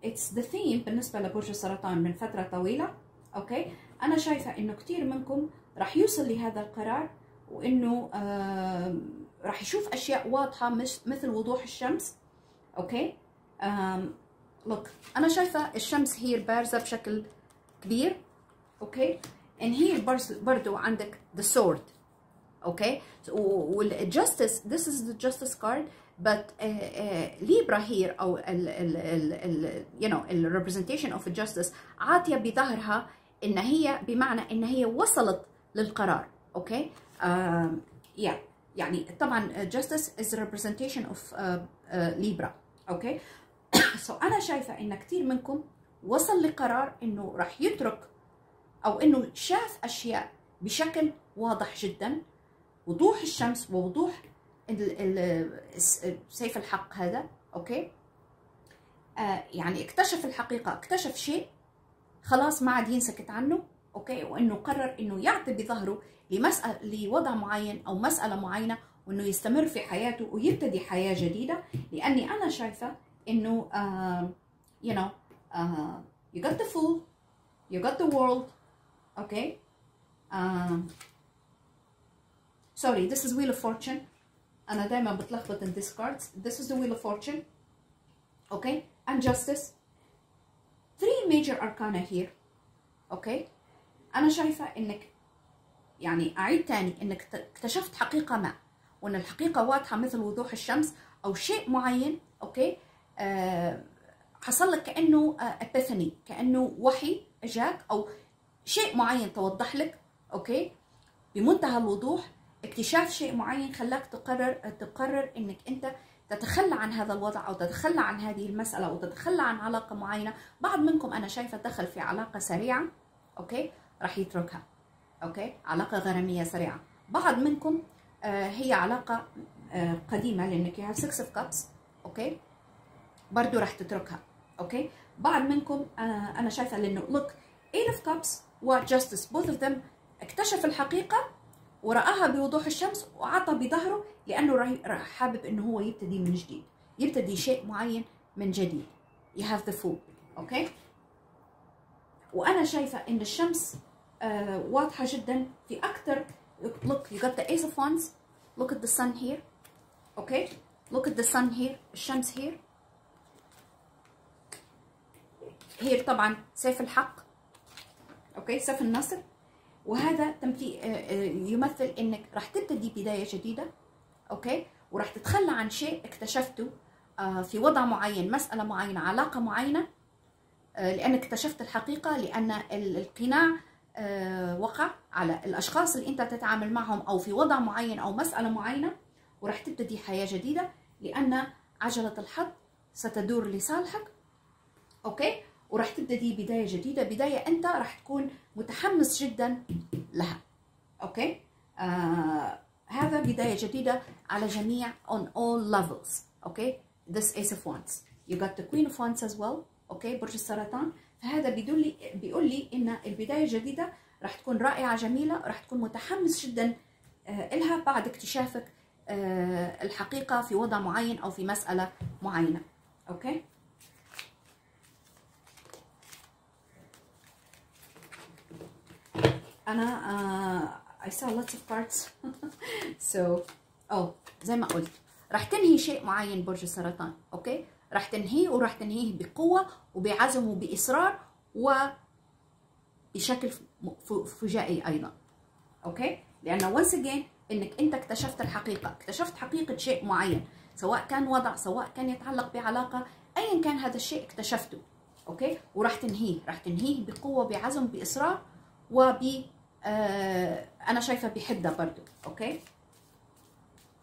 it's the theme بالنسبة لبرج السرطان من فترة طويلة okay؟ أنا شايفة إنه كثير منكم راح يوصل لهذا القرار وإنه آه راح يشوف أشياء واضحة مش مثل وضوح الشمس okay؟ look أنا شايفة الشمس هي بارزه بشكل كبير okay؟ And here برضو عندك the sword okay وال justice this is the justice card but uh, uh, Libra here أو ال ال ال ال you know ال representation of justice عاطيه بظهرها ان هي بمعنى ان هي وصلت للقرار okay uh, yeah. يعني طبعا justice is a representation of uh, uh, Libra okay so أنا شايفه ان كثير منكم وصل لقرار انه راح يترك أو إنه شاف أشياء بشكل واضح جدا وضوح الشمس ووضوح سيف الحق هذا okay؟ آه يعني اكتشف الحقيقة اكتشف شيء خلاص ما عاد ينسكت عنه okay؟ وإنه قرر إنه يعطي بظهره لمسألة لوضع معين أو مسألة معينة وإنه يستمر في حياته ويبتدي حياة جديدة. لأني أنا شايفة إنه uh, you know uh, you got the fool you got the world okay um, sorry this is wheel of fortune. أنا دايما بتلخبط in these cards. This is the wheel of fortune. Okay and justice. Three major arcana here. Okay أنا شايفة إنك يعني أعيد تاني إنك اكتشفت حقيقة ما. وإن الحقيقة واضحة مثل وضوح الشمس أو شيء معين. أوكي آه حصل لك كأنه epiphany آه كأنه وحي اجاك أو شيء معين توضح لك okay؟ بمنتهى الوضوح اكتشاف شيء معين خلاك تقرر تقرر إنك أنت تتخلى عن هذا الوضع أو تتخلى عن هذه المسألة أو تتخلى عن علاقة معينة. بعض منكم أنا شايفة دخل في علاقة سريعة okay؟ راح يتركها okay؟ علاقة غرامية سريعة. بعض منكم آه هي علاقة آه قديمة لأنك you 6 of cups okay؟ برضو راح تتركها okay؟ بعض منكم آه أنا شايفة لأنه look 8 of cups و justice both of them اكتشف الحقيقة ورآها بوضوح الشمس وعطى بظهره لأنه راح حابب إنه هو يبتدي من جديد. يبتدي شيء معين من جديد. You have the fool. okay? وأنا شايفة إن الشمس آه واضحة جدا في أكثر look you got the ace of wands. Look at the sun here. Okay? Look at the sun here. الشمس here. Here طبعا سيف الحق. okay? سيف النصر. وهذا تمثيل يمثل إنك راح تبتدي بداية جديدة okay؟ وراح تتخلى عن شيء اكتشفته في وضع معين مسألة معينة علاقة معينة لأنك اكتشفت الحقيقة لأن القناع وقع على الأشخاص اللي أنت تتعامل معهم أو في وضع معين أو مسألة معينة وراح تبتدي حياة جديدة لأن عجلة الحظ ستدور لصالحك okay؟ وراح تبتدي بداية جديدة. بداية أنت راح تكون متحمس جدا لها. okay؟ آه هذا بداية جديدة على جميع on all levels. okay؟ This ace of wands. You got the queen of wands as well. okay؟ برج السرطان. فهذا بيدل لي بيقول لي إن البداية الجديدة راح تكون رائعة جميلة راح تكون متحمس جدا آه، إلها بعد اكتشافك آه، الحقيقة في وضع معين أو في مسألة معينة. okay؟ أنا uh, I saw lots of cards so أو زي ما قلت راح تنهي شيء معين برج السرطان okay؟ راح تنهيه وراح تنهيه بقوة وبعزم وبإصرار وبشكل فجائي أيضا okay؟ لأنه once again إنك أنت اكتشفت الحقيقة اكتشفت حقيقة شيء معين سواء كان وضع سواء كان يتعلق بعلاقة أيا كان هذا الشيء اكتشفته okay؟ وراح تنهيه راح تنهيه بقوة بعزم بإصرار وب آه أنا شايفة بحدة برضو okay؟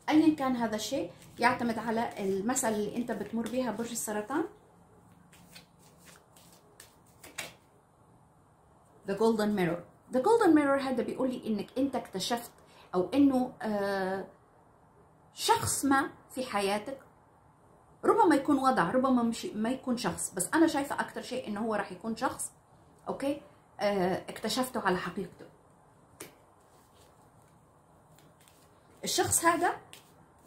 ايا كان هذا الشيء يعتمد على المسألة اللي أنت بتمر بها برج السرطان. The Golden Mirror. The Golden Mirror هذا بيقول لي إنك أنت اكتشفت أو إنه آه شخص ما في حياتك ربما يكون وضع ربما مش ما يكون شخص بس أنا شايفة أكثر شيء إنه هو راح يكون شخص أوكي؟ آه اكتشفته على حقيقته. الشخص هذا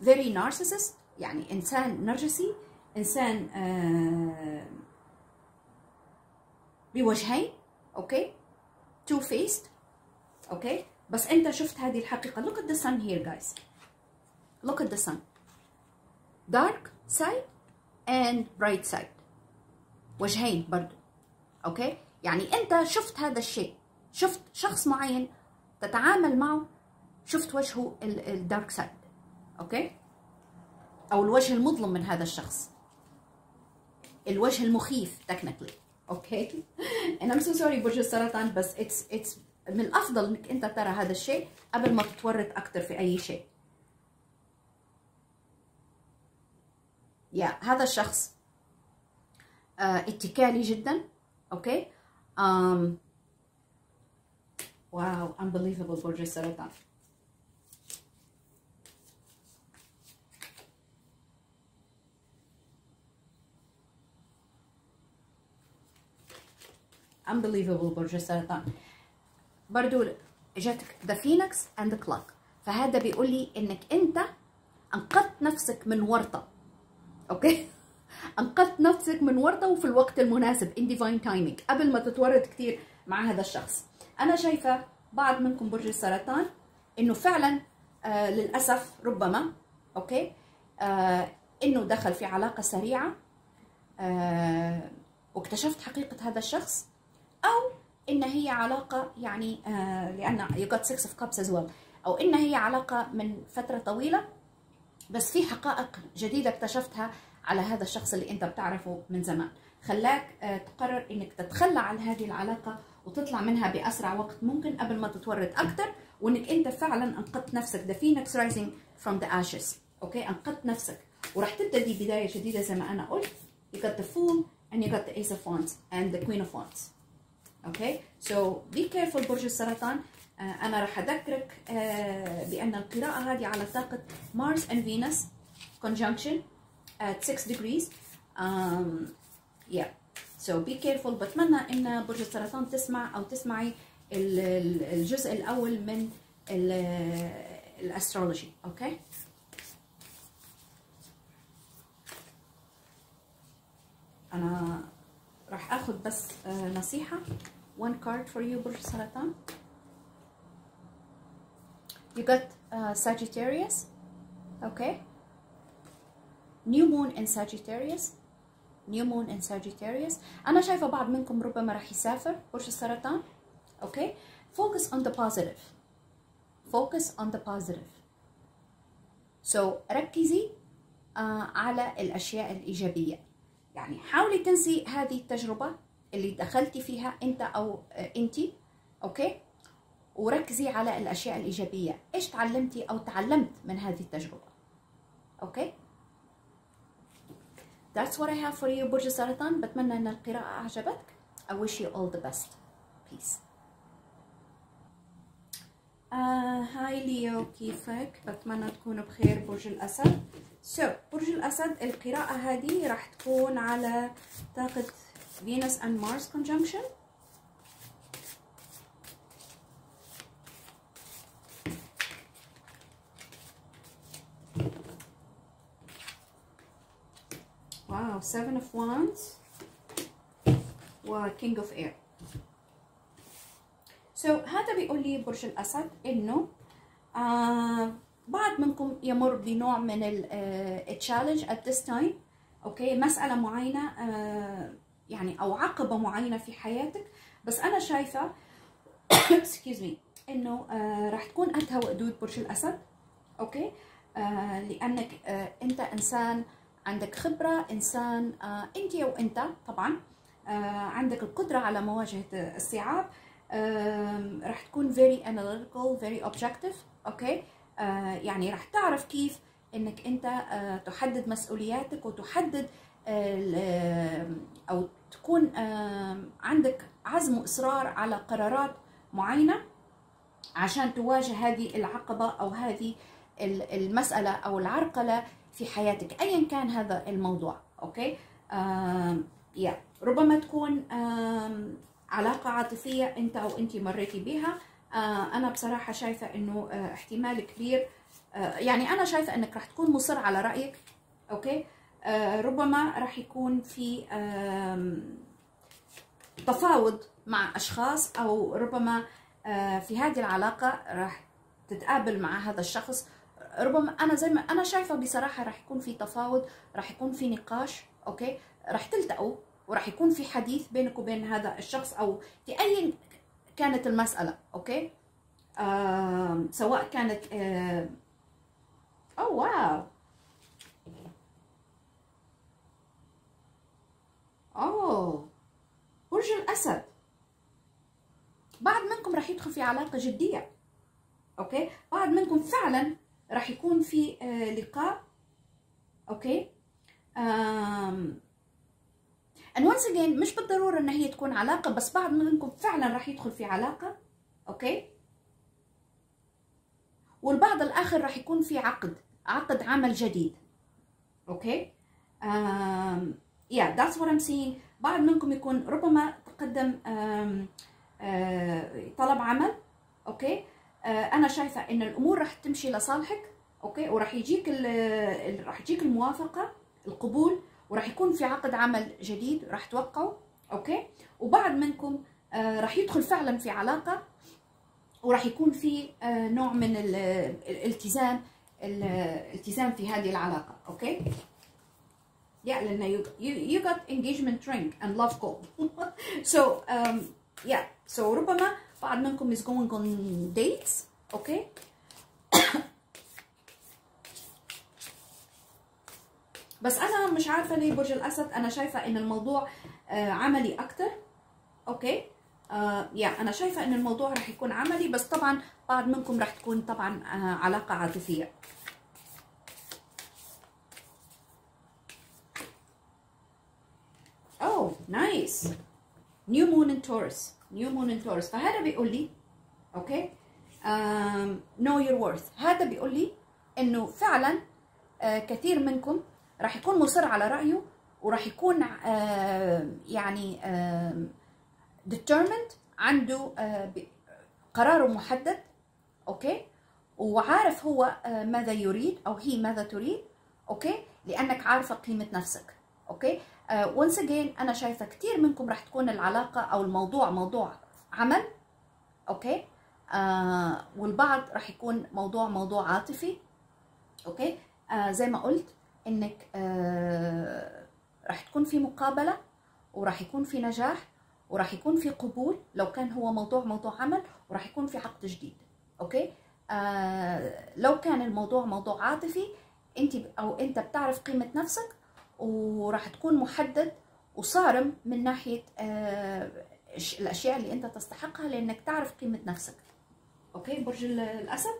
very narcissist يعني إنسان نرجسي إنسان آه بوجهين okay؟ Two faced okay؟ بس أنت شفت هذه الحقيقة. Look at the sun here guys. Look at the sun. Dark side and bright side. وجهين برضو. okay؟ يعني أنت شفت هذا الشيء. شفت شخص معين تتعامل معه شفت وجهه ال dark side okay؟ أو الوجه المظلم من هذا الشخص. الوجه المخيف technically okay؟ And I'm so sorry برج السرطان بس it's it's من الأفضل إنك أنت ترى هذا الشيء قبل ما تتورط أكثر في أي شيء. yeah هذا الشخص uh, اتكالي جدا. okay؟ wow unbelievable برج السرطان unbelievable برج السرطان. برضو the phoenix and the clock. فهذا بيقول لي إنك أنت أنقذت نفسك من ورطة. okay؟ أنقذت نفسك من ورطة وفي الوقت المناسب in divine timing قبل ما تتورط كثير مع هذا الشخص. أنا شايفة بعض منكم برج السرطان إنه فعلا آه للأسف ربما okay؟ آه إنه دخل في علاقة سريعة آه واكتشفت حقيقة هذا الشخص. أو إن هي علاقة يعني آه لأن you got six cups as well. أو إن هي علاقة من فترة طويلة بس في حقائق جديدة اكتشفتها على هذا الشخص اللي أنت بتعرفه من زمان. خلاك آه تقرر إنك تتخلى عن هذه العلاقة وتطلع منها بأسرع وقت ممكن قبل ما تتورط أكثر وإنك أنت فعلا أنقذت نفسك. The phoenix rising from the ashes. أوكي أنقذت نفسك. وراح تبتدي بداية جديدة زي ما أنا قلت. You got the fool and you got the ace of wands and the queen of wands. okay so be careful برج السرطان آه أنا راح أذكرك آه بأن القراءة هذه على طاقة Mars and Venus conjunction at 6 degrees. Um, yeah. So be careful. بتمنى إن برج السرطان تسمع أو تسمعي الجزء الأول من ال astrology. okay أنا راح اخذ بس آه نصيحه one card for you برج السرطان you got uh, Sagittarius okay new moon in Sagittarius new moon in Sagittarius أنا شايفة بعض منكم ربما راح يسافر برج السرطان okay focus on the positive focus on the positive so ركزي uh, على الأشياء الإيجابية يعني حاولي تنسي هذه التجربة اللي دخلتي فيها انت أو انتي okay؟ وركزي على الأشياء الإيجابية. إيش تعلمتي أو تعلمت من هذه التجربة؟ okay؟ That's what I have for you برج السرطان بتمنى إن القراءة أعجبتك. I wish you all the best. Peace. Hi Leo كيفك؟ بتمنى تكونوا بخير برج الأسد. so so, برج الأسد القراءة هذه راح تكون على طاقة Venus and Mars conjunction. wow seven of wands و king of air. So هذا بيقول لي برج الأسد إنه آه بعض منكم يمر بنوع من ال challenge at this time okay مسألة معينة آه يعني أو عقبة معينة في حياتك. بس أنا شايفة excuse me إنه آه راح تكون انت وقدود برج الأسد okay آه لأنك آه أنت إنسان عندك خبرة إنسان آه أنت وانت طبعا آه عندك القدرة على مواجهة الصعاب آه راح تكون very analytical very objective أوكي آه يعني راح تعرف كيف إنك أنت آه تحدد مسؤولياتك وتحدد أو تكون عندك عزم وإصرار على قرارات معينة عشان تواجه هذه العقبة أو هذه المسألة أو العرقلة في حياتك ايا كان هذا الموضوع okay؟ yeah ربما تكون علاقة عاطفية أنت أو انت مريتي بها أنا بصراحة شايفة إنه احتمال كبير. يعني أنا شايفة إنك راح تكون مصر على رأيك okay؟ ربما راح يكون في تفاوض مع أشخاص أو ربما في هذه العلاقة راح تتقابل مع هذا الشخص. ربما أنا زي ما أنا شايفة بصراحة راح يكون في تفاوض راح يكون في نقاش okay? راح تلتقوا وراح يكون في حديث بينك وبين هذا الشخص أو في أي كانت المسألة okay? آه سواء كانت آه oh wow. Oh. برج الأسد. بعض منكم راح يدخل في علاقة جدية okay? بعض منكم فعلا راح يكون في آه لقاء okay? um, and once again مش بالضرورة إن هي تكون علاقة بس بعض منكم فعلا راح يدخل في علاقة okay? والبعض الآخر راح يكون في عقد عقد عمل جديد okay? yeah that's what I'm seeing بعض منكم يكون ربما تقدم um, uh, طلب عمل okay? uh, أنا شايفة إن الأمور راح تمشي لصالحك أوكي؟ وراح يجيك راح يجيك الموافقة القبول وراح يكون في عقد عمل جديد راح توقعوا okay? وبعض منكم uh, راح يدخل فعلا في علاقة وراح يكون في نوع من الالتزام الالتزام في هذه العلاقة okay? yeah لأن you, got engagement ring and love call so um, yeah. So ربما بعض منكم is going on dates okay? بس أنا مش عارفة ليه برج الأسد أنا شايفة إن الموضوع آه عملي أكتر. okay? آه يا أنا شايفة إن الموضوع راح يكون عملي بس طبعا بعض منكم راح تكون طبعا آه علاقة عاطفية. oh nice new moon in Taurus new moon in Taurus فهذا بيقول لي okay? know your worth هذا بيقول لي إنه فعلا آه كثير منكم راح يكون مصر على رأيه وراح يكون آه يعني آه determined عنده قراره محدد okay? وعارف هو ماذا يريد أو هي ماذا تريد okay? لأنك عارفة قيمة نفسك okay? و once again أنا شايفة كثير منكم راح تكون العلاقة أو الموضوع موضوع عمل okay? آه والبعض راح يكون موضوع موضوع عاطفي okay? آه زي ما قلت إنك آه راح تكون في مقابلة وراح يكون في نجاح وراح يكون في قبول لو كان هو موضوع موضوع عمل وراح يكون في عقد جديد okay? آه لو كان الموضوع موضوع عاطفي أنت أو أنت بتعرف قيمة نفسك وراح تكون محدد وصارم من ناحية آه الأشياء اللي أنت تستحقها لأنك تعرف قيمة نفسك. okay? برج الأسد.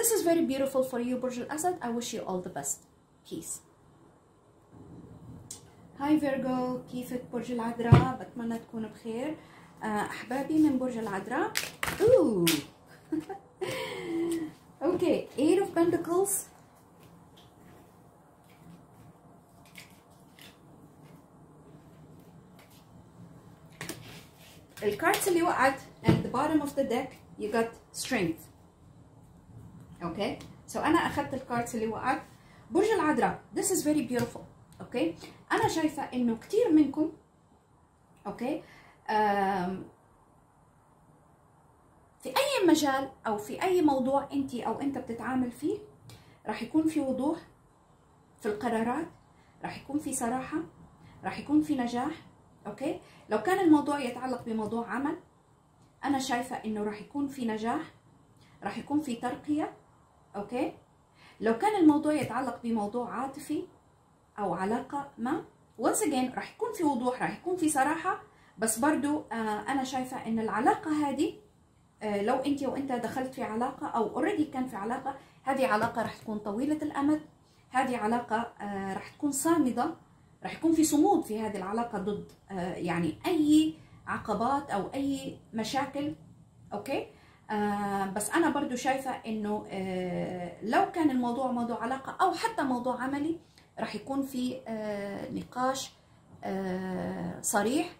This is very beautiful for you برج الأسد. I wish you all the best. Peace. hi Virgo كيفك برج العذراء؟ بتمنى تكونوا بخير. أحبابي من برج العذراء. okay eight of pentacles. ال cards اللي وقعت at the bottom of the deck you got strength. okay okay. so أنا أخذت ال cards اللي وقعت. برج العذراء. This is very beautiful. okay? أنا شايفة إنه كثير منكم okay? في أي مجال أو في أي موضوع أنت أو أنت بتتعامل فيه راح يكون في وضوح في القرارات راح يكون في صراحة راح يكون في نجاح okay? لو كان الموضوع يتعلق بموضوع عمل أنا شايفة إنه راح يكون في نجاح راح يكون في ترقية okay? لو كان الموضوع يتعلق بموضوع عاطفي أو علاقة ما. Once again راح يكون في وضوح راح يكون في صراحة. بس برضو آه أنا شايفة إن العلاقة هذه آه لو أنت وأنت دخلت في علاقة أو اوريدي كان في علاقة هذه علاقة راح تكون طويلة الأمد. هذه علاقة آه راح تكون صامدة. راح يكون في صمود في هذه العلاقة ضد يعني أي عقبات أو أي مشاكل. okay? آه بس أنا برضو شايفة إنه آه لو كان الموضوع موضوع علاقة أو حتى موضوع عملي راح يكون في آه نقاش آه صريح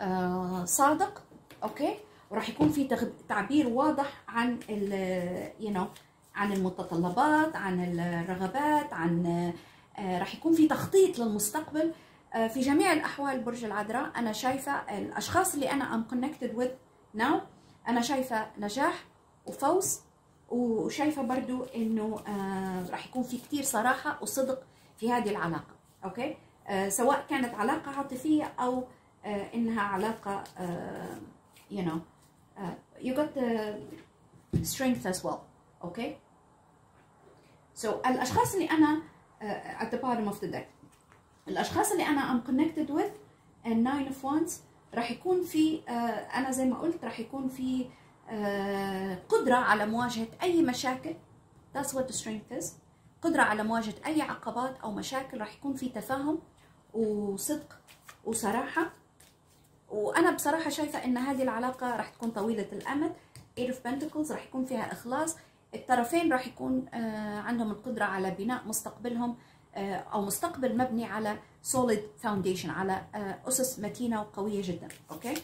آه صادق okay? وراح يكون في تعبير واضح عن ال you know عن المتطلبات عن الرغبات عن راح يكون في تخطيط للمستقبل. في جميع الأحوال برج العذراء أنا شايفة الأشخاص اللي أنا I'm connected with now أنا شايفة نجاح وفوز. وشايفة برضو إنه آه راح يكون في كتير صراحة وصدق في هذه العلاقة أوكي؟ آه سواء كانت علاقة عاطفية أو آه إنها علاقة uh, you got the strength as well okay so الأشخاص اللي أنا at the bottom of the deck الأشخاص اللي أنا I'm connected with and nine of wands راح يكون في أنا زي ما قلت راح يكون في uh, قدرة على مواجهة أي مشاكل. That's what strength is. قدرة على مواجهة أي عقبات أو مشاكل راح يكون في تفاهم وصدق وصراحة. وأنا بصراحة شايفة إن هذه العلاقة راح تكون طويلة الأمد. Eight of Pentacles راح يكون فيها إخلاص. الطرفين راح يكون آه، عندهم القدرة على بناء مستقبلهم آه، أو مستقبل مبني على solid foundation على آه، أسس متينة وقوية جدا. okay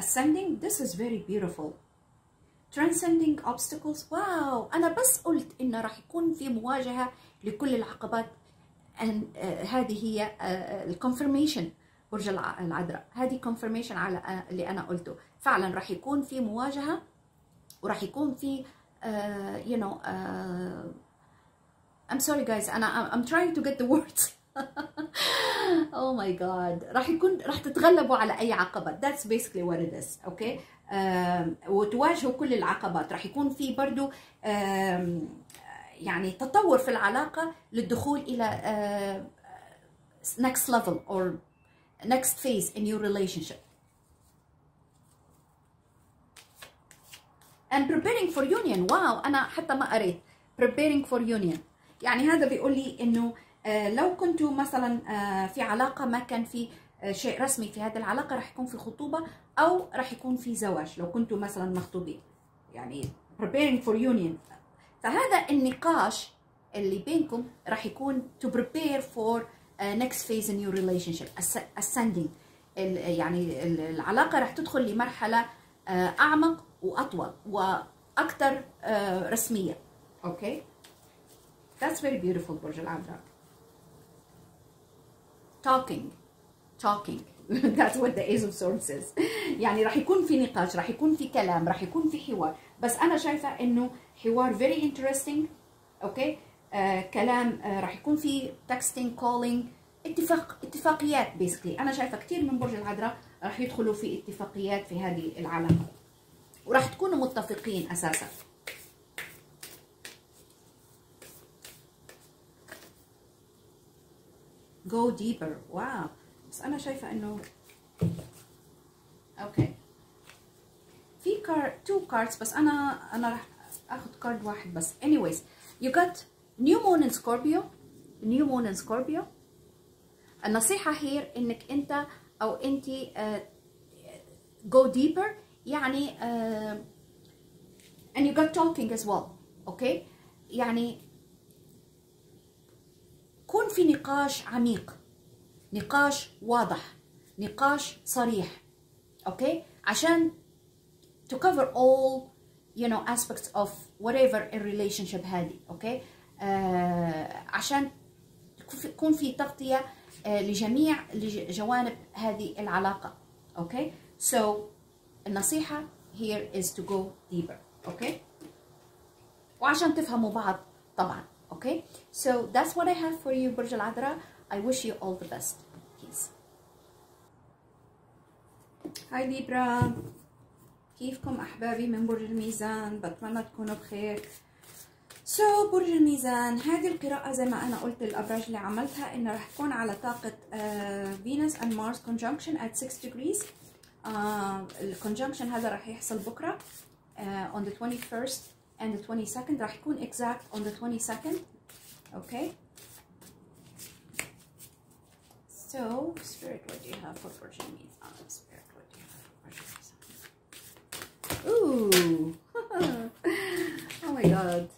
ascending this is very beautiful. Transcending obstacles wow أنا بس قلت انه راح يكون في مواجهة لكل العقبات. أن آه، هذه هي ال confirmation برج الع- العذراء. هذه confirmation على آه، اللي أنا قلته. فعلا راح يكون في مواجهة وراح يكون في آه، you know آه، I'm sorry guys. أنا I'm trying to get the words. oh my god. راح يكون راح تتغلبوا على أي عقبة. That's basically what it is. أوكي okay? وتواجهوا كل العقبات. راح يكون في برضو آم، يعني تطور في العلاقة للدخول إلى آه، next level or next phase in your relationship. And preparing for union. واو أنا حتى ما قريت. Preparing for union. يعني هذا بيقول لي إنه لو كنتوا مثلا آه، في علاقة ما كان في آه، شيء رسمي في هذه العلاقة راح يكون في خطوبة أو راح يكون في زواج لو كنتوا مثلا مخطوبين يعني preparing for union. فهذا النقاش اللي بينكم راح يكون to prepare for next phase in your relationship asc- ascending. يعني ال- العلاقة راح تدخل لمرحلة آه، أعمق وأطول وأكثر آه، رسمية. okay? That's very beautiful برج العذراء talking. Talking. That's what the ace of swords is. يعني راح يكون في نقاش راح يكون في كلام راح يكون في حوار. بس أنا شايفة إنه حوار very interesting okay آه كلام آه راح يكون في texting calling اتفاق اتفاقيات basically. أنا شايفة كثير من برج العذراء راح يدخلوا في اتفاقيات في هذه العلاقه وراح تكونوا متفقين أساسا. Go deeper. واو بس أنا شايفة إنه okay. في كار two cards بس أنا أنا راح آخذ card واحد بس. Anyways you got new moon in Scorpio. New moon in Scorpio. النصيحة هي إنك أنت أو أنت uh, go deeper. يعني uh, and you got talking as well. okay يعني كون في نقاش عميق. نقاش واضح. نقاش صريح. okay عشان to cover all you know aspects of whatever a relationship هذه. okay آه عشان يكون في تغطية آه لجميع جوانب هذه العلاقة. okay so النصيحة here is to go deeper. okay وعشان تفهموا بعض طبعا. okay so that's what I have for you برج العذراء I wish you all the best. Peace. Hi Libra كيفكم أحبابي من برج الميزان؟ بتمنى تكونوا بخير. so so, برج الميزان هذه القراءة زي ما أنا قلت الأبراج اللي عملتها إنه راح تكون على طاقة فينوس uh, and Mars conjunction at 6 degrees. uh, ال conjunction هذا راح يحصل بكرة uh, the 21st and the 22nd راح يكون exact on the 22nd okay so spirit what do you have for برج الميزان spirit what do you have for برج الميزان ooh oh my god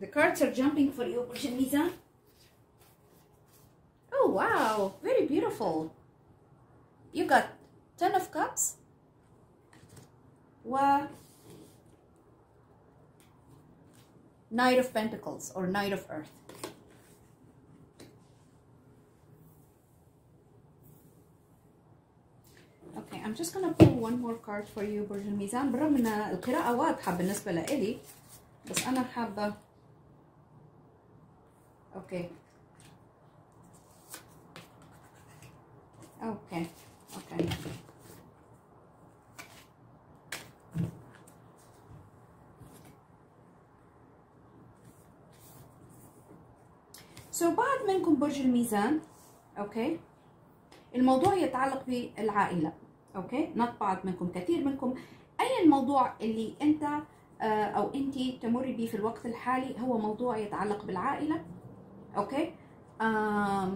the cards are jumping for you برج الميزان oh wow very beautiful you got ten of cups و knight of pentacles or knight of earth okay I'm just gonna pull one more card for you برج الميزان بالرغم ان القراءة واضحة بالنسبة لإلي بس أنا حابة اوكي اوكي اوكي سو so, بعض منكم برج الميزان okay؟ الموضوع يتعلق بالعائلة okay؟ نط بعض منكم كثير منكم. أي الموضوع اللي أنت أو أنت تمر به في الوقت الحالي هو موضوع يتعلق بالعائلة okay؟ um,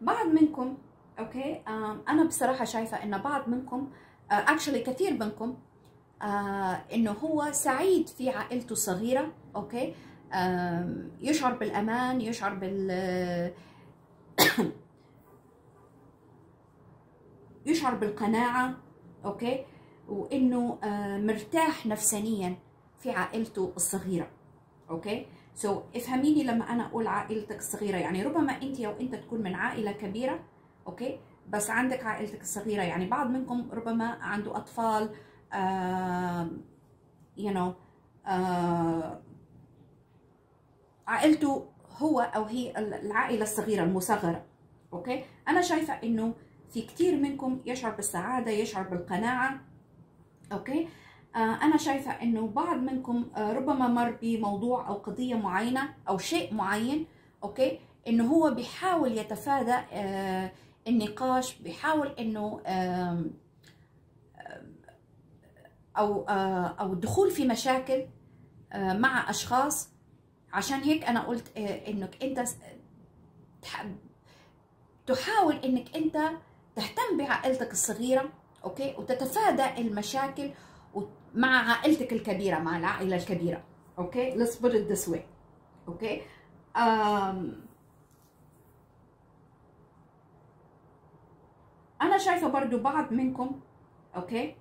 بعض منكم okay um, أنا بصراحة شايفة ان بعض منكم actually uh, كثير منكم uh, إنه هو سعيد في عائلته الصغيره okay um, يشعر بالأمان يشعر بال يشعر بالقناعة okay وإنه uh, مرتاح نفسانيا في عائلته الصغيرة okay so so, افهميني لما أنا أقول عائلتك الصغيره يعني ربما أنت أو أنت تكون من عائلة كبيرة okay؟ بس عندك عائلتك الصغيرة يعني بعض منكم ربما عنده أطفال آه you know آه عائلته هو أو هي العائلة الصغيرة المصغرة okay؟ أنا شايفة إنه في كتير منكم يشعر بالسعادة يشعر بالقناعة okay؟ آه أنا شايفة إنه بعض منكم آه ربما مر بموضوع أو قضية معينة أو شيء معين أوكي؟ إنه هو بيحاول يتفادى آه النقاش بيحاول إنه أو أو الدخول في مشاكل مع أشخاص. عشان هيك أنا قلت إنك أنت تحاول إنك أنت تهتم بعائلتك الصغيرة okay؟ وتتفادى المشاكل مع عائلتك الكبيرة مع العائلة الكبيرة okay؟ Let's put it this way okay؟ um, أنا شايفة برضو بعض منكم okay؟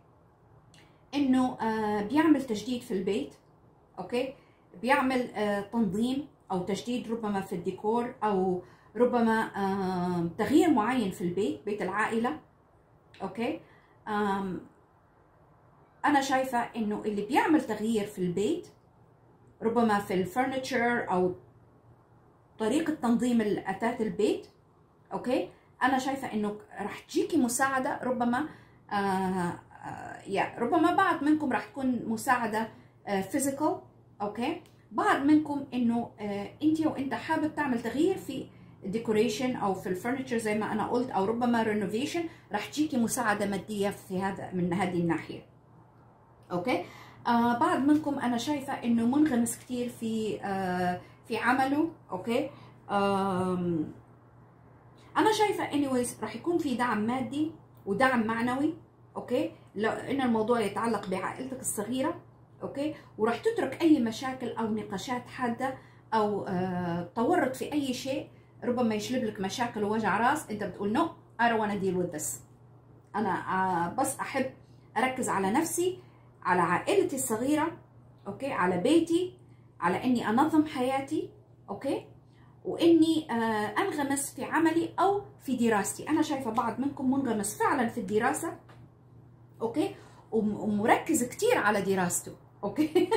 إنه آه بيعمل تجديد في البيت okay؟ بيعمل آه تنظيم أو تجديد ربما في الديكور أو ربما آه تغيير معين في البيت بيت العائلة okay؟ أنا شايفة إنه اللي بيعمل تغيير في البيت ربما في ال furniture أو طريقة تنظيم اثاث البيت okay؟ أنا شايفة إنه راح تجيكي مساعدة ربما آه آه ربما بعض منكم راح تكون مساعدة physical آه okay؟ بعض منكم إنه آه أنت وانت حابب تعمل تغيير في ال decoration أو في ال furniture زي ما أنا قلت أو ربما renovation راح تجيكي مساعدة مادية في هذا من هذه الناحية. okay؟ آه بعض منكم أنا شايفة إنه منغمس كثير في آه في عمله okay؟ أنا شايفة anyways راح يكون في دعم مادي ودعم معنوي okay؟ لو إن الموضوع يتعلق بعائلتك الصغيرة okay؟ وراح تترك أي مشاكل أو نقاشات حادة أو آه تورط في أي شيء ربما يجلب لك مشاكل ووجع راس أنت بتقول no I don't want to deal with this. أنا آه، بس أحب أركز على نفسي على عائلتي الصغيرة okay؟ على بيتي على إني أنظم حياتي okay؟ وإني آه، أنغمس في عملي أو في دراستي. أنا شايفة بعض منكم منغمس فعلا في الدراسة okay؟ وم- ومركز كتير على دراسته okay؟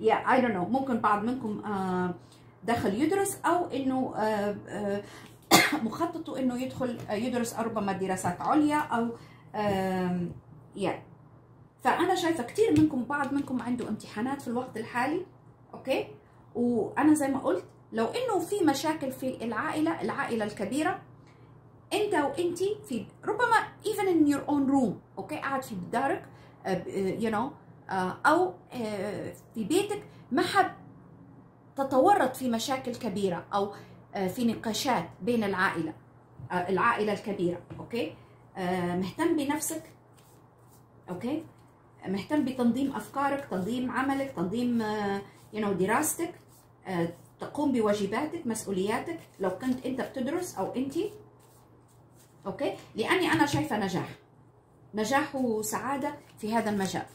yeah I don't know ممكن بعض منكم آه، دخل يدرس أو إنه آه، مخططه إنه يدخل يدرس ربما دراسات عليا أو yeah فأنا شايفة كتير منكم بعض منكم عنده امتحانات في الوقت الحالي okay؟ وأنا زي ما قلت لو إنه في مشاكل في العائلة العائلة الكبيرة أنت وانتي في ربما even in your own room okay قاعد في دارك you know أو آه، في بيتك ما حب تتورط في مشاكل كبيرة أو آه، في نقاشات بين العائلة آه، العائلة الكبيرة okay آه، مهتم بنفسك okay مهتم بتنظيم أفكارك تنظيم عملك تنظيم you know دراستك آه، تقوم بواجباتك مسؤولياتك لو كنت أنت بتدرس أو أنت. okay؟ لأني أنا شايفة نجاح. نجاح وسعادة في هذا المجال.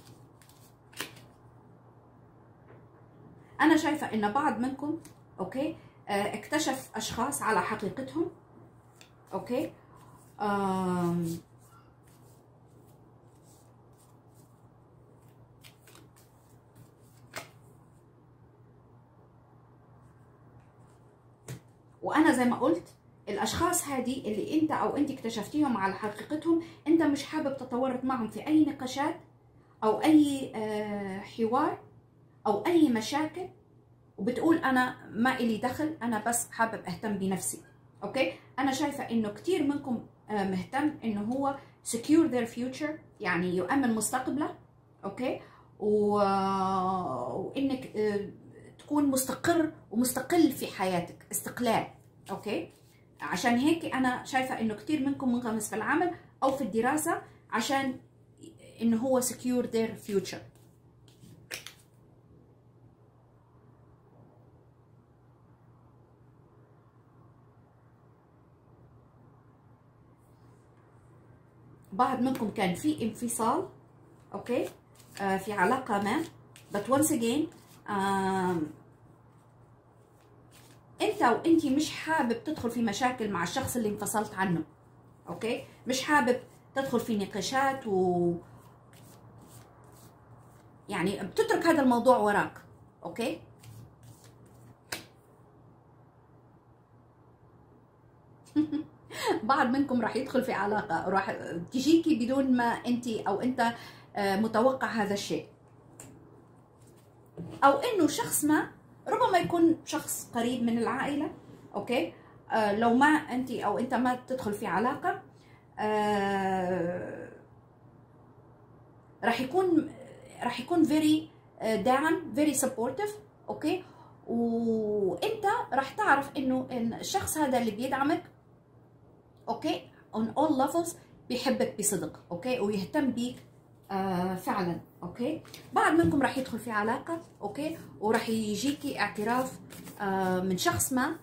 أنا شايفة إن بعض منكم okay آه، اكتشف أشخاص على حقيقتهم. okay؟ آم، وأنا زي ما قلت الأشخاص هذه اللي أنت أو أنت اكتشفتيهم على حقيقتهم أنت مش حابب تتورط معهم في أي نقاشات أو أي آه، حوار أو أي مشاكل وبتقول أنا ما إلي دخل أنا بس حابب أهتم بنفسي. okay؟ أنا شايفة إنه كثير منكم آه، مهتم إنه هو secure their future يعني يؤمن مستقبله. okay؟ و... وإنك آه، تكون مستقر ومستقل في حياتك. استقلال. أوكي؟ عشان هيك أنا شايفة إنه كثير منكم منغمس في العمل أو في الدراسة عشان إنه هو secure their future. بعض منكم كان في انفصال okay؟ آه في علاقة ما. But once again انت وانتي مش حابب تدخل في مشاكل مع الشخص اللي انفصلت عنه okay؟ مش حابب تدخل في نقاشات و يعني بتترك هذا الموضوع وراك okay؟ بعض منكم راح يدخل في علاقة راح تجيكي بدون ما انت أو أنت آه، متوقع هذا الشيء. أو إنه شخص ما ربما يكون شخص قريب من العائلة okay؟ آه لو ما انت أو أنت ما تدخل في علاقة آه راح يكون راح يكون آه، داعم very supportive okay؟ وأنت راح تعرف إنه إن الشخص هذا اللي بيدعمك okay؟ on all levels بيحبك بصدق okay؟ ويهتم بيك آه فعلا. okay؟ بعض منكم راح يدخل في علاقة okay؟ وراح يجيكي اعتراف آه من شخص ما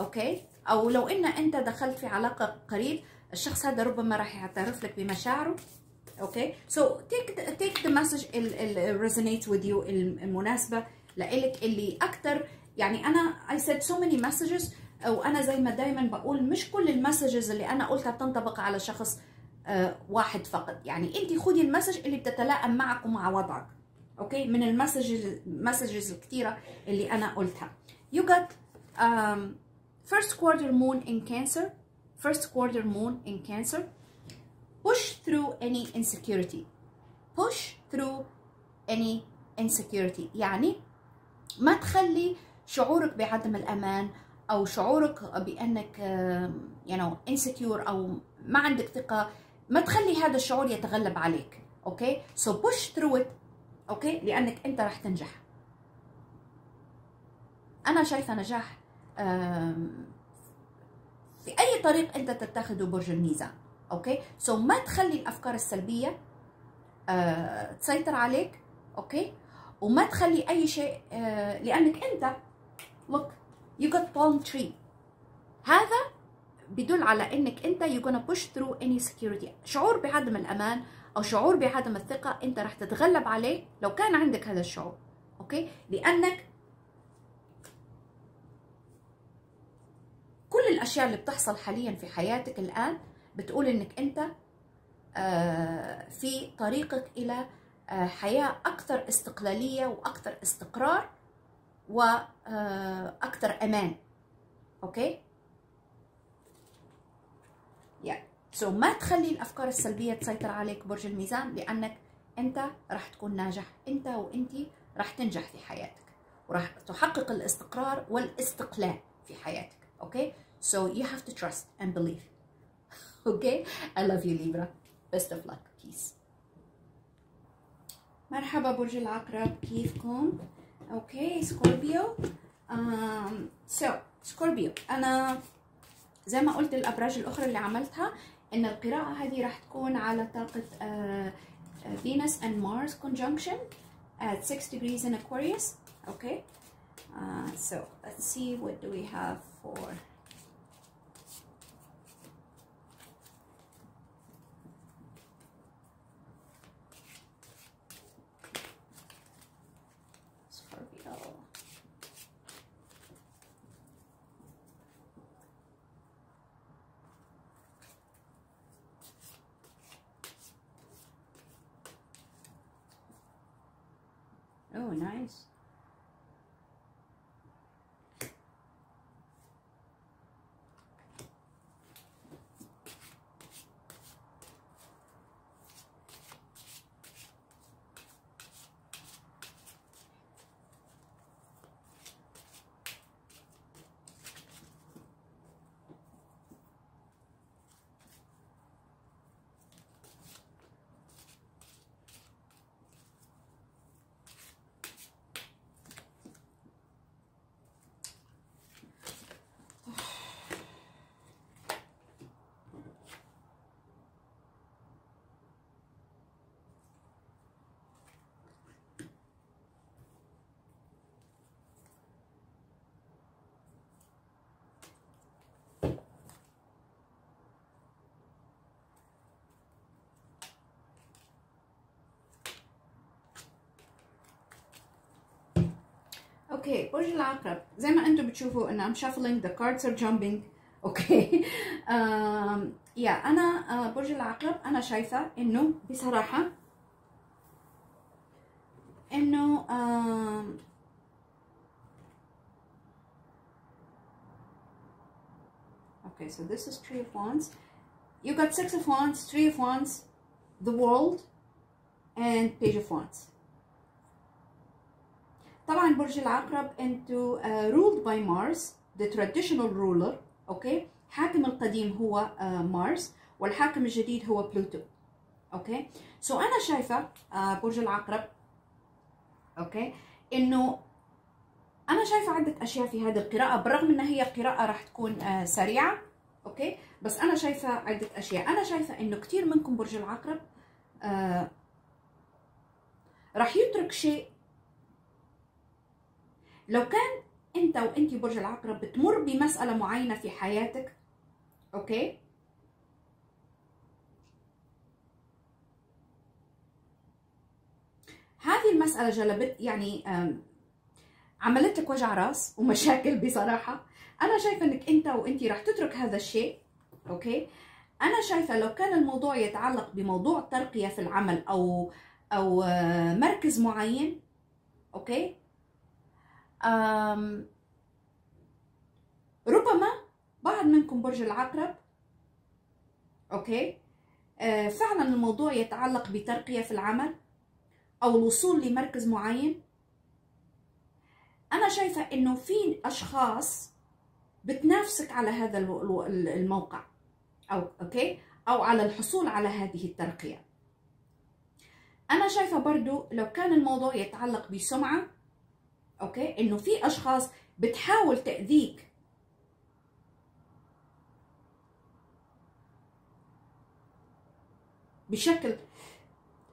okay؟ أو لو إن أنت دخلت في علاقة قريب الشخص هذا ربما راح يعترف لك بمشاعره okay؟ so take take the message resonate with you المناسبة لإلك اللي أكثر يعني أنا I said so many messages وأنا زي ما دايما بقول مش كل ال messages اللي أنا قلتها بتنطبق على شخص واحد فقط. يعني انت خدي ال message اللي بتتلائم معك ومع وضعك okay؟ من ال messages ال messages الكثيره اللي أنا قلتها. You got um, first quarter moon in cancer. First quarter moon in cancer. Push through any insecurity. Push through any insecurity. يعني ما تخلي شعورك بعدم الأمان أو شعورك بأنك آم، you know insecure أو ما عندك ثقة. ما تخلي هذا الشعور يتغلب عليك okay؟ So push through it okay؟ لأنك أنت راح تنجح. أنا شايفة نجاح في أي طريق أنت تتخذه برج الميزان okay؟ So ما تخلي الأفكار السلبية آه، تسيطر عليك okay؟ وما تخلي أي شيء آه، لأنك أنت look you got palm tree. هذا بدل على إنك أنت you're gonna push through any security. شعور بعدم الأمان أو شعور بعدم الثقة أنت راح تتغلب عليه لو كان عندك هذا الشعور. okay؟ لأنك كل الأشياء اللي بتحصل حاليا في حياتك الآن بتقول إنك أنت آه، في طريقك إلى آه، حياة أكثر استقلالية وأكثر استقرار وأكثر أمان. okay؟ yeah so ما تخلي الأفكار السلبية تسيطر عليك برج الميزان لأنك أنت راح تكون ناجح. أنت وانتي راح تنجح في حياتك. وراح تحقق الاستقرار والاستقلال في حياتك. okay so you have to trust and believe. Okay? I love you Libra. Best of luck. Peace. مرحبا برج العقرب. كيفكم؟ okay Scorpio um, so Scorpio أنا زي ما قلت الابراج الاخرى اللي عملتها ان القراءه هذه راح تكون على طاقه uh, Venus and Mars conjunction at 6 degrees in Aquarius okay uh, so let's see what do we have for اوكي برج العقرب زي ما انتم بتشوفوا ان I'm shuffling the cards are jumping اوكي um, يا انا uh, برج العقرب انا شايفه انه بصراحه انه um, okay so this is three of wands you got six of wands three of wands the world and page of wands طبعا برج العقرب أنتو uh, ruled by Mars the traditional ruler okay؟ حاكم القديم هو مارس والحاكم الجديد هو بلوتو okay؟ so أنا شايفة uh, برج العقرب okay؟ إنه أنا شايفة عدة أشياء في هذه القراءة بالرغم ان هي قراءة راح تكون سريعة okay؟ بس أنا شايفة عدة أشياء. أنا شايفة إنه كثير منكم برج العقرب راح يترك شيء لو كان انت وانت برج العقرب بتمر بمسألة معينة في حياتك okay؟ هذه المسألة جلبت يعني عملت لك وجع راس ومشاكل بصراحة. أنا شايفة إنك أنت وأنت راح تترك هذا الشيء okay؟ أنا شايفة لو كان الموضوع يتعلق بموضوع ترقية في العمل أو أو مركز معين okay؟ أم ربما بعض منكم برج العقرب. okay؟ آه فعلا الموضوع يتعلق بترقية في العمل أو الوصول لمركز معين. أنا شايفة إنه في أشخاص بتنافسك على هذا الموقع أو okay؟ أو على الحصول على هذه الترقية. أنا شايفة برضو لو كان الموضوع يتعلق بسمعة okay؟ إنه في أشخاص بتحاول تأذيك. بشكل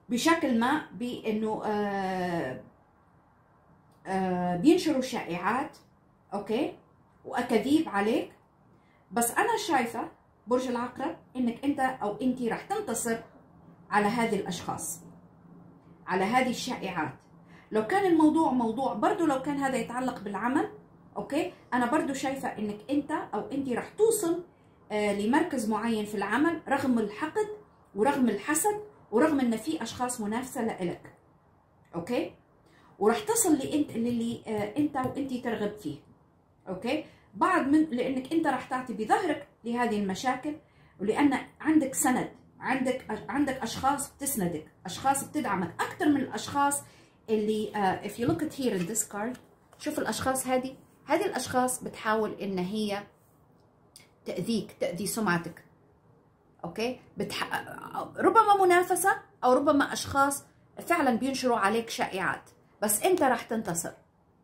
بشكل ما بإنه آه آه بينشروا شائعات okay؟ وأكاذيب عليك. بس أنا شايفة برج العقرب إنك أنت أو انت راح تنتصر على هذه الأشخاص على هذه الشائعات. لو كان الموضوع موضوع برضو لو كان هذا يتعلق بالعمل okay؟ أنا برضو شايفة إنك أنت أو انت راح توصل آه لمركز معين في العمل رغم الحقد ورغم الحسد ورغم إن في أشخاص منافسة لإلك okay؟ وراح تصل لأنت للي آه أنت وانت ترغب فيه okay؟ بعد من لأنك أنت راح تعطي بظهرك لهذه المشاكل ولأن عندك سند عندك عندك أشخاص بتسندك أشخاص بتدعمك أكثر من الأشخاص اللي uh, if you look at here in this card شوف الأشخاص هذه. هذه الأشخاص بتحاول إن هي تأذيك تأذي سمعتك. okay؟ بتح... ربما منافسة أو ربما أشخاص فعلا بينشروا عليك شائعات. بس أنت راح تنتصر.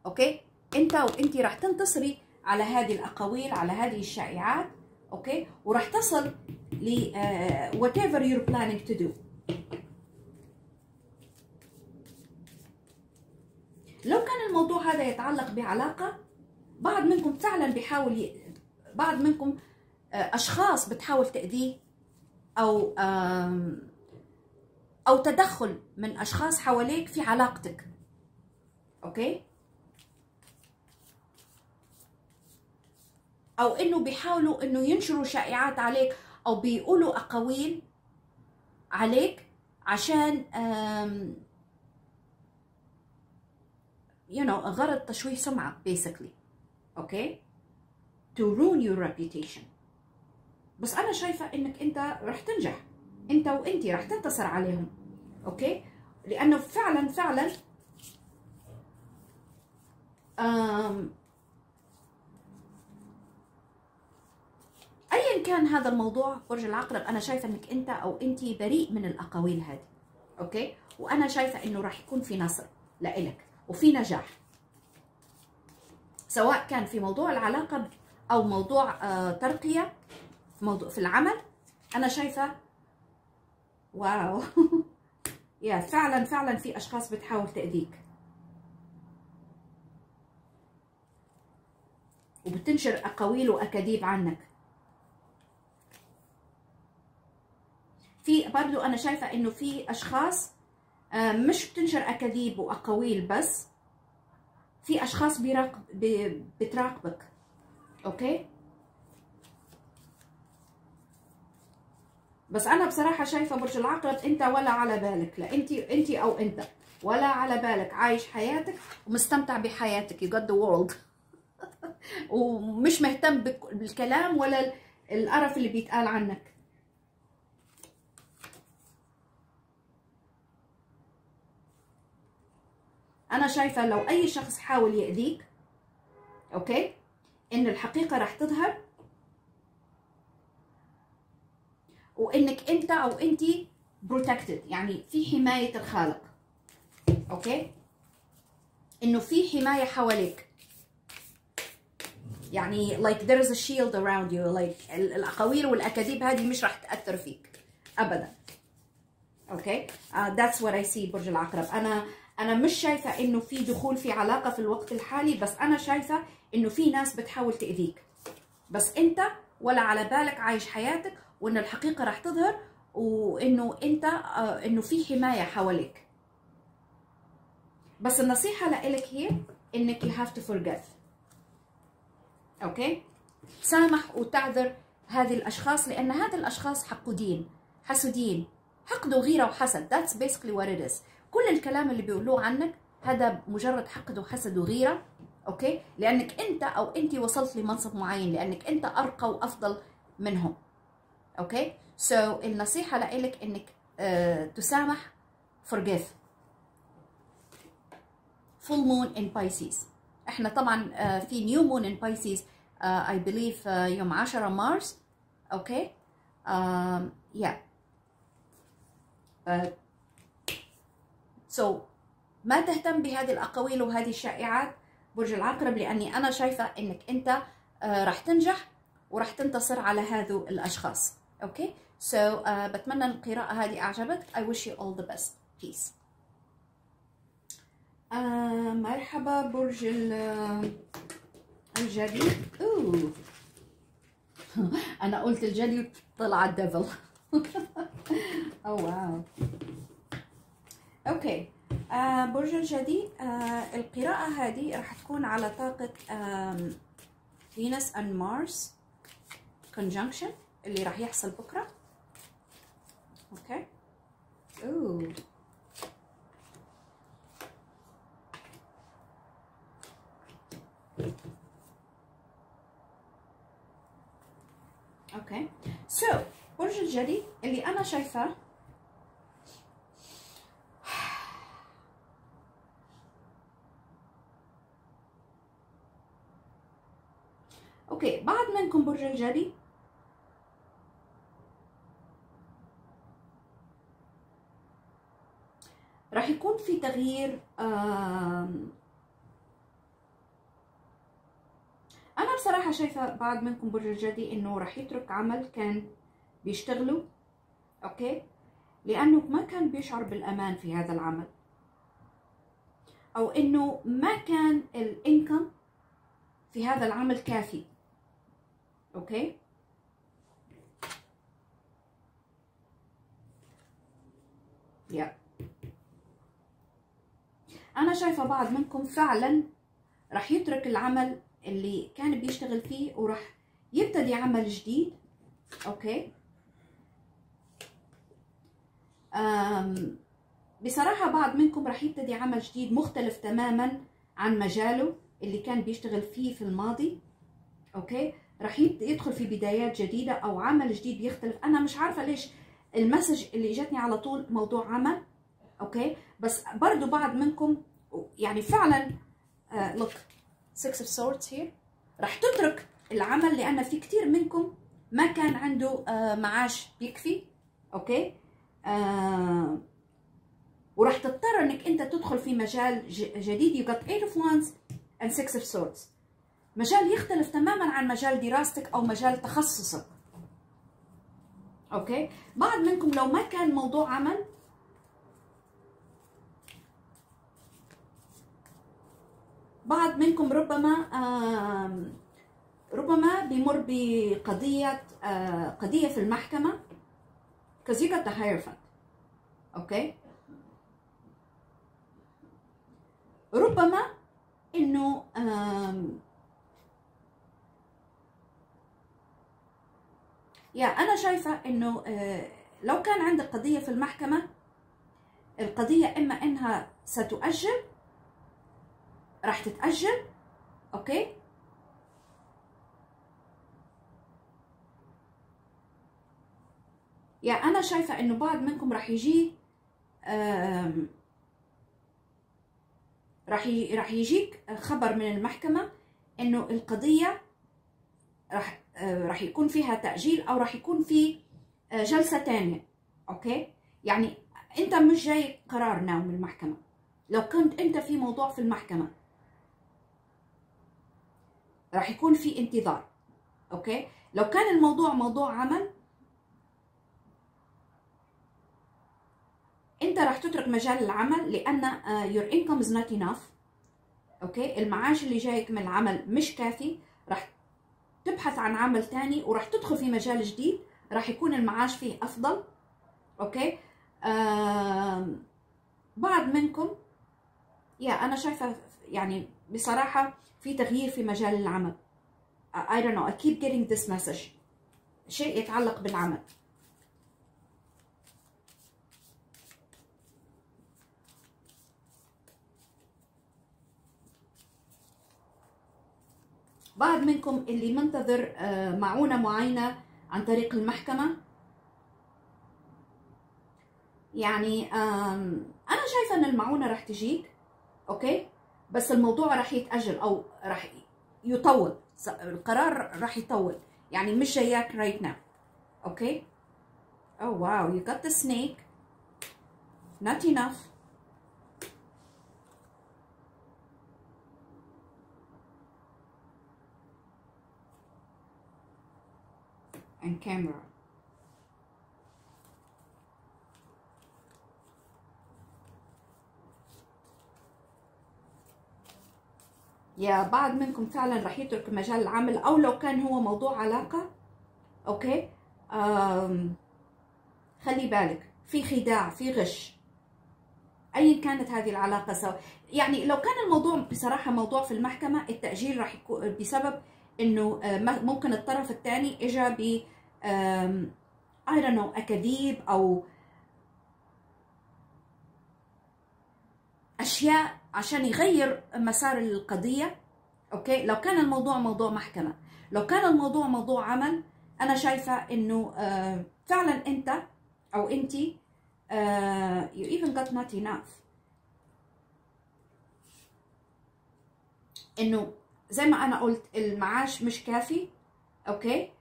okay؟ أنت وأنت راح تنتصري على هذه الأقاويل على هذه الشائعات. okay؟ وراح تصل ل uh, whatever you're planning to do. لو كان الموضوع هذا يتعلق بعلاقة بعض منكم فعلا بيحاول ي... بعض منكم أشخاص بتحاول تأذيه أو أو تدخل من أشخاص حواليك في علاقتك. أوكي؟ أو إنه بيحاولوا إنه ينشروا شائعات عليك أو بيقولوا أقاويل عليك عشان you know غرض تشويه سمعة basically. okay to ruin your reputation. بس أنا شايفة إنك أنت رح تنجح. أنت وانت رح تنتصر عليهم. okay لأنه فعلا فعلا أم ايا كان هذا الموضوع برج العقرب أنا شايفة إنك أنت أو انت بريء من الأقاويل هذه. أوكي وأنا شايفة إنه راح يكون في نصر لإلك. وفي نجاح. سواء كان في موضوع العلاقة أو موضوع آه ترقية في العمل أنا شايفة واو. يا فعلا فعلا في أشخاص بتحاول تأذيك. وبتنشر أقاويل وأكاذيب عنك. في برضو أنا شايفة إنه في أشخاص مش بتنشر أكاذيب وأقاويل بس في أشخاص بيراقب بتراقبك. أوكي؟ بس أنا بصراحة شايفة برج العقرب أنت ولا على بالك لا أنت أنت أو أنت. ولا على بالك. عايش حياتك ومستمتع بحياتك. You got world. ومش مهتم بالكلام ولا القرف اللي بيتقال عنك. أنا شايفة لو أي شخص حاول يأذيك okay؟ إن الحقيقة راح تظهر. وإنك أنت أو انت protected يعني في حماية الخالق. okay؟ إنه في حماية حواليك. يعني like there is a shield around you like الأقاويل والأكاذيب هذه مش راح تأثر فيك. ابدا. أوكي؟ Uh, that's what I see برج العقرب. أنا أنا مش شايفة إنه في دخول في علاقة في الوقت الحالي بس أنا شايفة إنه في ناس بتحاول تأذيك. بس أنت ولا على بالك عايش حياتك وإن الحقيقة راح تظهر وإنه أنت آه إنه في حماية حواليك. بس النصيحة لإلك هي إنك you have to forgive. okay؟ سامح وتعذر هذه الأشخاص لأن هذه الأشخاص حقودين حسودين حقد وغيره وحسد. That's basically what it is. كل الكلام اللي بيقولوه عنك هذا مجرد حقد وحسد وغيرة okay؟ لأنك أنت أو انت وصلت لمنصب معين لأنك أنت أرقى وأفضل منهم okay؟ so so, النصيحة لك إنك uh, تسامح forgive. Full moon in Pisces. إحنا طبعا uh, في new moon uh, I believe uh, يوم 10 مارس okay؟ uh, so ما تهتم بهذه الأقاويل وهذه الشائعات؟ برج العقرب لأني أنا شايفة إنك أنت uh, راح تنجح وراح تنتصر على هذو الأشخاص. okay؟ so so, uh, بتمنى القراءه هذه أعجبك. I wish you all the best. Peace. uh, مرحبا برج الجدي. أوه. أنا قلت الجدي طلع ال devil oh wow okay. آه برج الجدي آه القراءة هذه راح تكون على طاقة Venus and Mars conjunction اللي راح يحصل بكرة. okay. أوه. okay. so so, برج الجدي اللي أنا شايفاه okay بعض منكم برج الجدي. راح يكون في تغيير أنا بصراحة شايفة بعض منكم برج الجدي إنه راح يترك عمل كان بيشتغلوا okay؟ لأنه ما كان بيشعر بالأمان في هذا العمل. أو إنه ما كان ال income في هذا العمل كافي. أوكي yeah. أنا شايفة بعض منكم فعلا راح يترك العمل اللي كان بيشتغل فيه وراح يبتدي عمل جديد. أوكي um بصراحة بعض منكم راح يبتدي عمل جديد مختلف تماما عن مجاله اللي كان بيشتغل فيه في الماضي. okay راح يدخل في بدايات جديدة أو عمل جديد يختلف أنا مش عارفة ليش ال message اللي إجتني على طول موضوع عمل okay؟ بس برضو بعض منكم يعني فعلا look six of swords here راح تترك العمل لأن في كثير منكم ما كان عنده uh, معاش بيكفي okay؟ uh, وراح تضطر إنك أنت تدخل في مجال جديد. You got eight of wands and six of swords. مجال يختلف تماما عن مجال دراستك أو مجال تخصصك. okay؟ بعض منكم لو ما كان موضوع عمل. بعض منكم ربما ربما بيمر بقضية قضية في المحكمة. Because you got the ربما إنه يا أنا شايفة إنه لو كان عندك قضية في المحكمة القضية إما إنها ستؤجل راح تتأجل okay؟ yeah أنا شايفة إنه بعض منكم راح يجي راح راح يجيك خبر من المحكمة إنه القضية راح راح يكون فيها تأجيل أو راح يكون في جلسة ثانية okay؟ yeah يعني أنت مش جاي قرار now من المحكمة. لو كنت أنت في موضوع في المحكمة راح يكون في انتظار okay؟ لو كان الموضوع موضوع عمل أنت راح تترك مجال العمل لأن your income is not enough okay؟ المعاش اللي جايك من العمل مش كافي راح تبحث عن عمل تاني وراح تدخل في مجال جديد راح يكون المعاش فيه أفضل. أوكي؟ آه بعض منكم يا أنا شايفة يعني بصراحة في تغيير في مجال العمل. I don't know I keep getting this message. شيء يتعلق بالعمل. بعض منكم اللي منتظر معونة معينة عن طريق المحكمة؟ يعني أنا شايفة أن المعونة راح تجيك okay؟ بس الموضوع راح يتأجل أو راح يطول. القرار راح يطول. يعني مش جاياك right now okay؟ Oh wow. You got the snake. Not enough. And camera. يا بعض منكم فعلا رح يترك مجال العمل أو لو كان هو موضوع علاقة. أوكي؟ آم خلي بالك في خداع في غش. ايا كانت هذه العلاقة سواء يعني لو كان الموضوع بصراحة موضوع في المحكمة التأجيل راح يكون بسبب إنه ممكن الطرف الثاني اجى I don't know أكاذيب أو أشياء عشان يغير مسار القضية. أوكي؟ لو كان الموضوع موضوع محكمة لو كان الموضوع موضوع عمل أنا شايفة إنه آه فعلا أنت أو انت آه you even got not enough. إنه زي ما أنا قلت المعاش مش كافي. أوكي؟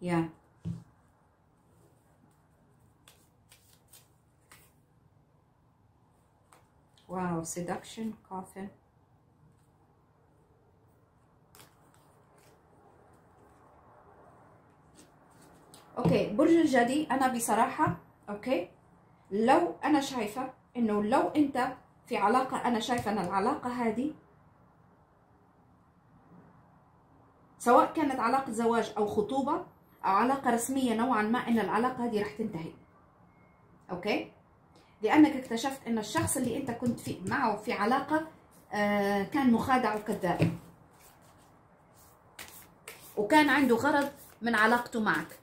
Yeah. Wow seduction coffin. okay برج الجدي أنا بصراحة okay لو أنا شايفة إنه لو أنت في علاقة أنا شايفة أن العلاقة هذه سواء كانت علاقة زواج أو خطوبة أو علاقة رسمية نوعا ما إن العلاقة هذه راح تنتهي. okay؟ لأنك اكتشفت أن الشخص اللي أنت كنت في معه في علاقة آه كان مخادع وكذاب. وكان عنده غرض من علاقته معك.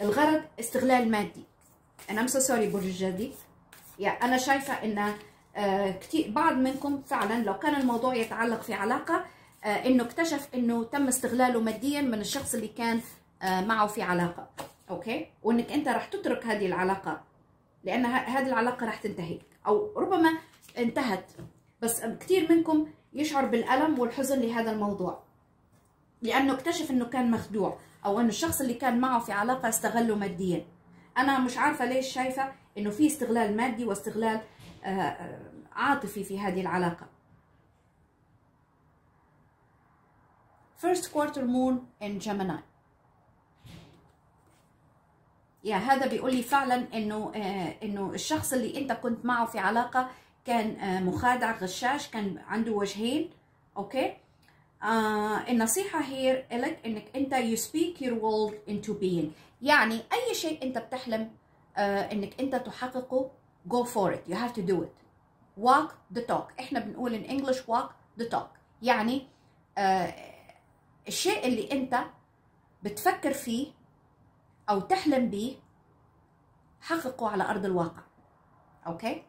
الغرض استغلال مادي. أنا um sorry برج الجدي أنا شايفة أن آه كتير. بعض منكم فعلا لو كان الموضوع يتعلق في علاقة آه إنه اكتشف إنه تم استغلاله ماديا من الشخص اللي كان آه معه في علاقة. okay؟ وإنك أنت راح تترك هذه العلاقة لأن هذه العلاقة راح تنتهي. أو ربما انتهت. بس كثير منكم يشعر بالألم والحزن لهذا الموضوع. لأنه اكتشف إنه كان مخدوع أو إنه الشخص اللي كان معه في علاقة استغله ماديا. أنا مش عارفة ليش شايفة إنه في استغلال مادي واستغلال عاطفي في هذه العلاقة. First quarter moon in Gemini. يا هذا بيقول لي فعلا إنه آه إنه الشخص اللي أنت كنت معه في علاقة كان آه مخادع غشاش كان عنده وجهين أوكي آه النصيحة هي لك إنك أنت you speak your world into being. يعني أي شيء أنت بتحلم آه إنك أنت تحققه go for it. You have to do it. Walk the talk. إحنا بنقول in English walk the talk. يعني آه الشيء اللي أنت بتفكر فيه أو تحلم به حققه على أرض الواقع. okay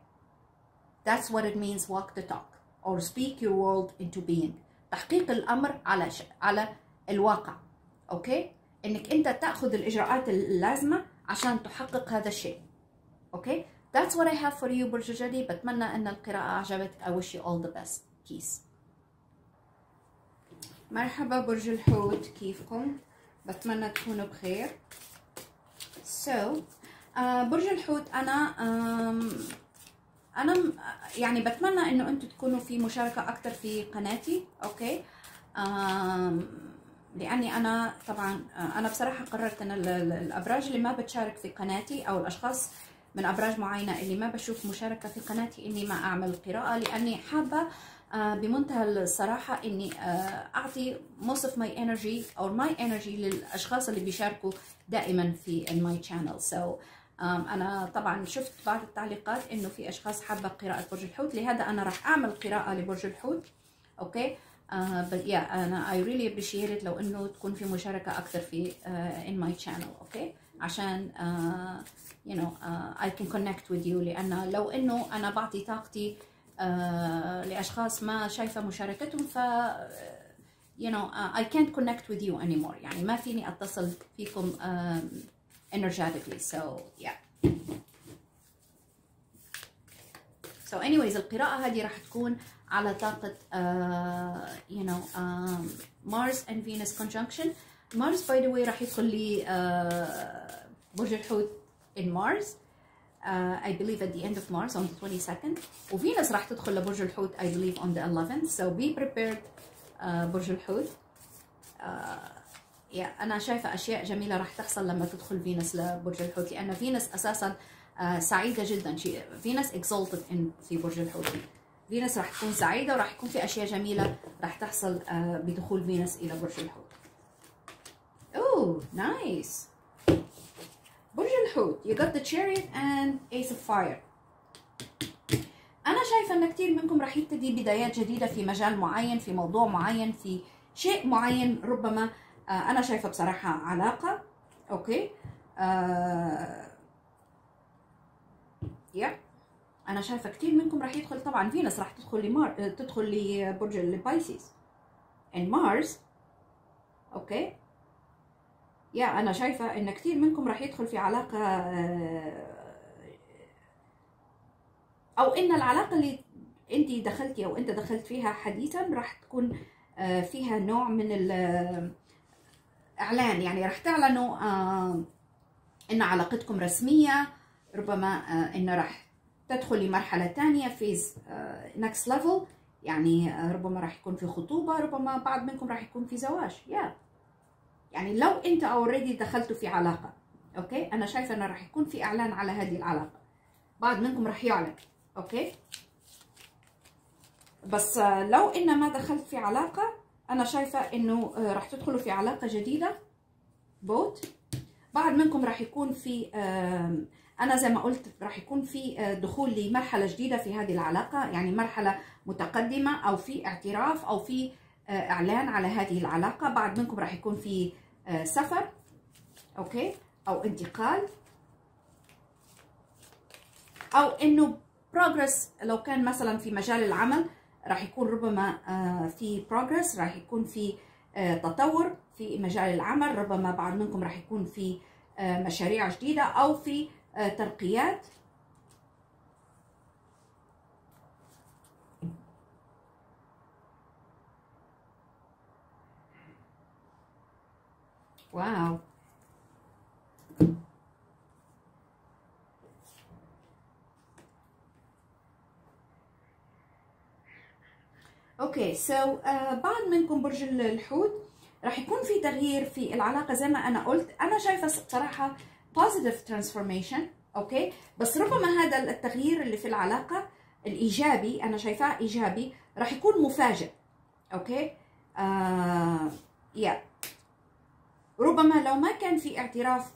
that's what it means walk the talk. Or speak your world into being. تحقيق الأمر على ش... على الواقع. okay إنك أنت تأخذ الإجراءات اللازمة عشان تحقق هذا الشيء. okay that's what I have for you برج الجدي بتمنى إن القراءة اعجبتك I wish you all the best. Peace. مرحبا برج الحوت. كيفكم؟ بتمنى تكونوا بخير. So uh, برج الحوت أنا um, أنا يعني بتمنى إنه أنتم تكونوا في مشاركة أكثر في قناتي أوكي؟ um, لأني أنا طبعا أنا بصراحة قررت إن الأبراج اللي ما بتشارك في قناتي أو الأشخاص من أبراج معينة اللي ما بشوف مشاركة في قناتي إني ما أعمل قراءه لأني حابة بمنتهى الصراحة إني أعطي most of my energy or my energy للأشخاص اللي بيشاركوا دائما في my channel. So أنا طبعا شفت بعض التعليقات إنه في أشخاص حابة قراءة برج الحوت لهذا أنا راح أعمل قراءة لبرج الحوت. okay؟ uh, but yeah أنا I really appreciate it لو إنه تكون في مشاركة أكثر في in my channel. أوكي؟ عشان uh, you know uh, I can connect with you لأن لو انه أنا بعطي طاقتي uh, لاشخاص ما شايفه مشاركتهم ف you know uh, I can't connect with you anymore يعني ما فيني اتصل فيكم um, energetically so yeah so anyways القراءة هذه راح تكون على طاقة uh, you know um, Mars and Venus conjunction Mars by the way راح يدخل لي uh, برج الحوت in Mars. Uh, I believe at the end of Mars on the 22nd وفينوس راح تدخل لبرج الحوت I believe on the 11th so be prepared uh, برج الحوت. Uh, yeah, أنا شايفة أشياء جميلة راح تحصل لما تدخل فينوس لبرج الحوت. لأن فينوس أساسا uh, سعيدة جدا. فينوس exalted in في برج الحوت. فينوس راح تكون سعيدة وراح يكون في أشياء جميلة راح تحصل آه، بدخول فينوس إلى برج الحوت. oh nice برج الحوت. You got the chariot and ace of fire. أنا شايفة إن كثير منكم راح يبتدي بدايات جديدة في مجال معين في موضوع معين في شيء معين. ربما آه، أنا شايفة بصراحة علاقة. okay. آه yeah أنا شايفة كثير منكم راح يدخل طبعا فينوس راح تدخل لمار تدخل لبرج ال Pisces. And مارس okay. yeah أنا شايفة إن كثير منكم راح يدخل في علاقة آه، أو إن العلاقة اللي انت دخلتي أو أنت دخلت فيها حديثا راح تكون آه، فيها نوع من الاعلان يعني راح تعلنوا آه، إن علاقتكم رسمية ربما آه، إن راح تدخل لمرحله ثانية phase next level يعني آه، ربما راح يكون في خطوبة ربما بعض منكم راح يكون في زواج. yeah. يعني لو انت already دخلتوا في علاقة okay أنا شايفة إنه راح يكون في إعلان على هذه العلاقة. بعض منكم راح يعلن okay بس آه، لو ان ما دخلت في علاقة أنا شايفة إنه آه، راح تدخلوا في علاقة جديدة. but بعض منكم راح يكون في أنا زي ما قلت راح يكون في آه، دخول لمرحلة جديدة في هذه العلاقة يعني مرحلة متقدمة أو في اعتراف أو في إعلان على هذه العلاقة. بعض منكم راح يكون في آه، سفر okay؟ أو انتقال. أو إنه progress لو كان مثلا في مجال العمل راح يكون ربما آه، في progress راح يكون في آه، تطور في مجال العمل. ربما بعض منكم راح يكون في آه، مشاريع جديدة أو في آه، ترقيات. wow okay so بعض منكم برج الحوت راح يكون في تغيير في العلاقة زي ما أنا قلت. أنا شايفة صراحة positive transformation okay بس ربما هذا التغيير اللي في العلاقة الإيجابي أنا شايفاه إيجابي راح يكون مفاجئ okay آه yeah ربما لو ما كان في اعتراف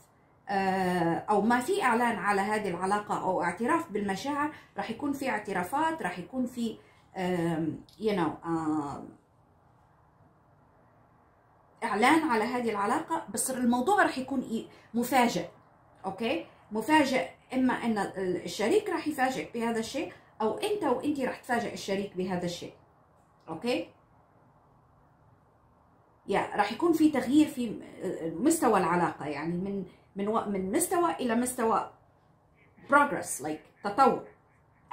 آه، أو ما في إعلان على هذه العلاقة أو اعتراف بالمشاعر راح يكون في اعترافات راح يكون في you know إعلان على هذه العلاقة بس الموضوع راح يكون؟ مفاجئ okay مفاجئ إما إن الشريك راح يفاجئك بهذا الشيء أو أنت وانت راح تفاجئ الشريك بهذا الشيء okay yeah راح يكون في تغيير في مستوى العلاقة يعني من من من مستوى إلى مستوى progress like تطور.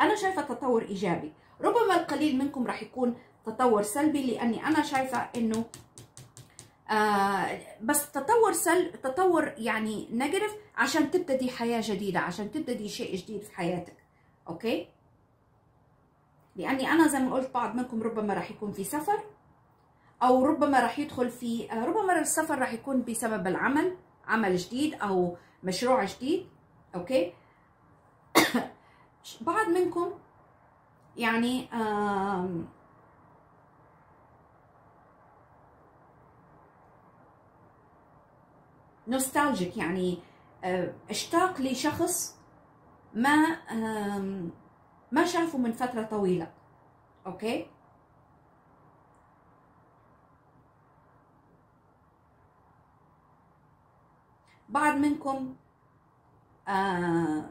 أنا شايفة تطور إيجابي. ربما القليل منكم راح يكون تطور سلبي لأني أنا شايفة إنه آه بس تطور سل تطور يعني negative عشان تبتدي حياة جديدة عشان تبتدي شيء جديد في حياتك. okay؟ لأني أنا زي ما قلت بعض منكم ربما راح يكون في سفر. أو ربما راح يدخل في آه، ربما السفر راح يكون بسبب العمل عمل جديد أو مشروع جديد okay؟ بعض منكم يعني nostalgic يعني آه، اشتاق لشخص ما ما شافه من فترة طويلة okay؟ بعض منكم آه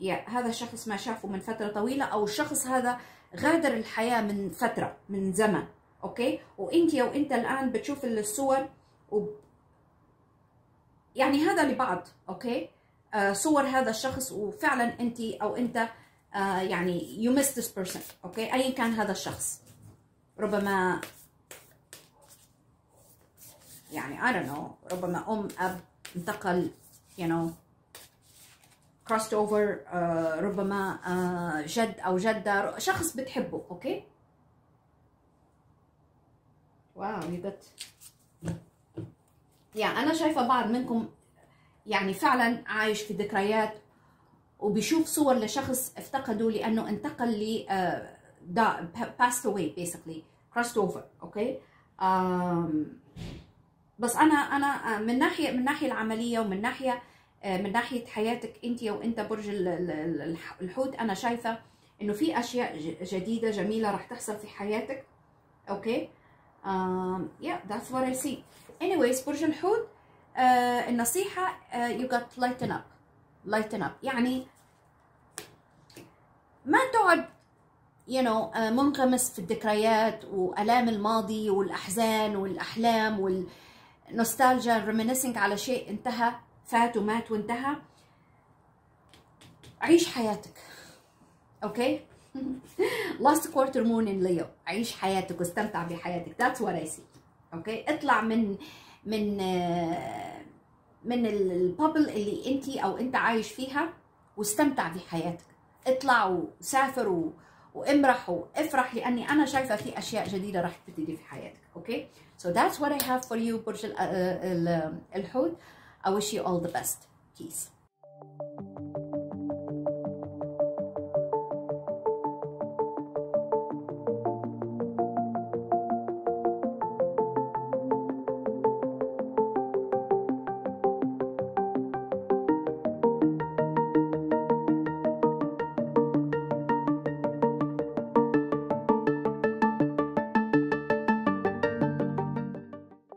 yeah هذا الشخص ما شافه من فترة طويلة أو الشخص هذا غادر الحياة من فترة من زمن okay؟ وأنت أو أنت الآن بتشوف الصور و يعني هذا لبعض okay؟ آه صور هذا الشخص وفعلا أنت أو أنت آه يعني you miss this person okay؟ أيا كان هذا الشخص. ربما يعني I don't know ربما أم أب انتقل you know crossed over آه، ربما آه، جد أو جدة شخص بتحبه okay واو you got يعني أنا شايفة بعض منكم يعني فعلا عايش في ذكريات وبيشوف صور لشخص افتقده لأنه انتقل ل da, passed away basically crossed over أوكي um, بس أنا أنا من ناحية من الناحيه العملية ومن ناحية من ناحية حياتك أنت وأنت برج الحوت أنا شايفة إنه في أشياء جديدة جميلة راح تحصل في حياتك. أوكي؟ um, yeah that's what I see. Anyways برج الحوت uh, النصيحة you got lighten up. Lighten up. يعني ما تقعد you know, منغمس في الذكريات والام الماضي والأحزان والأحلام والنوستالجيا reminiscing على شيء انتهى فات ومات وانتهى. عيش حياتك. okay last quarter moon in Leo. عيش حياتك واستمتع بحياتك. That's what I see. okay اطلع من من من ال bubble اللي انت أو انت عايش فيها واستمتع بحياتك. اطلع وسافر و... وامرح وافرح لأني أنا شايفة في أشياء جديدة راح تبتدي في حياتك. okay So that's what I have for you, برج ال uh, uh, uh, حوت. I wish you all the best. Peace.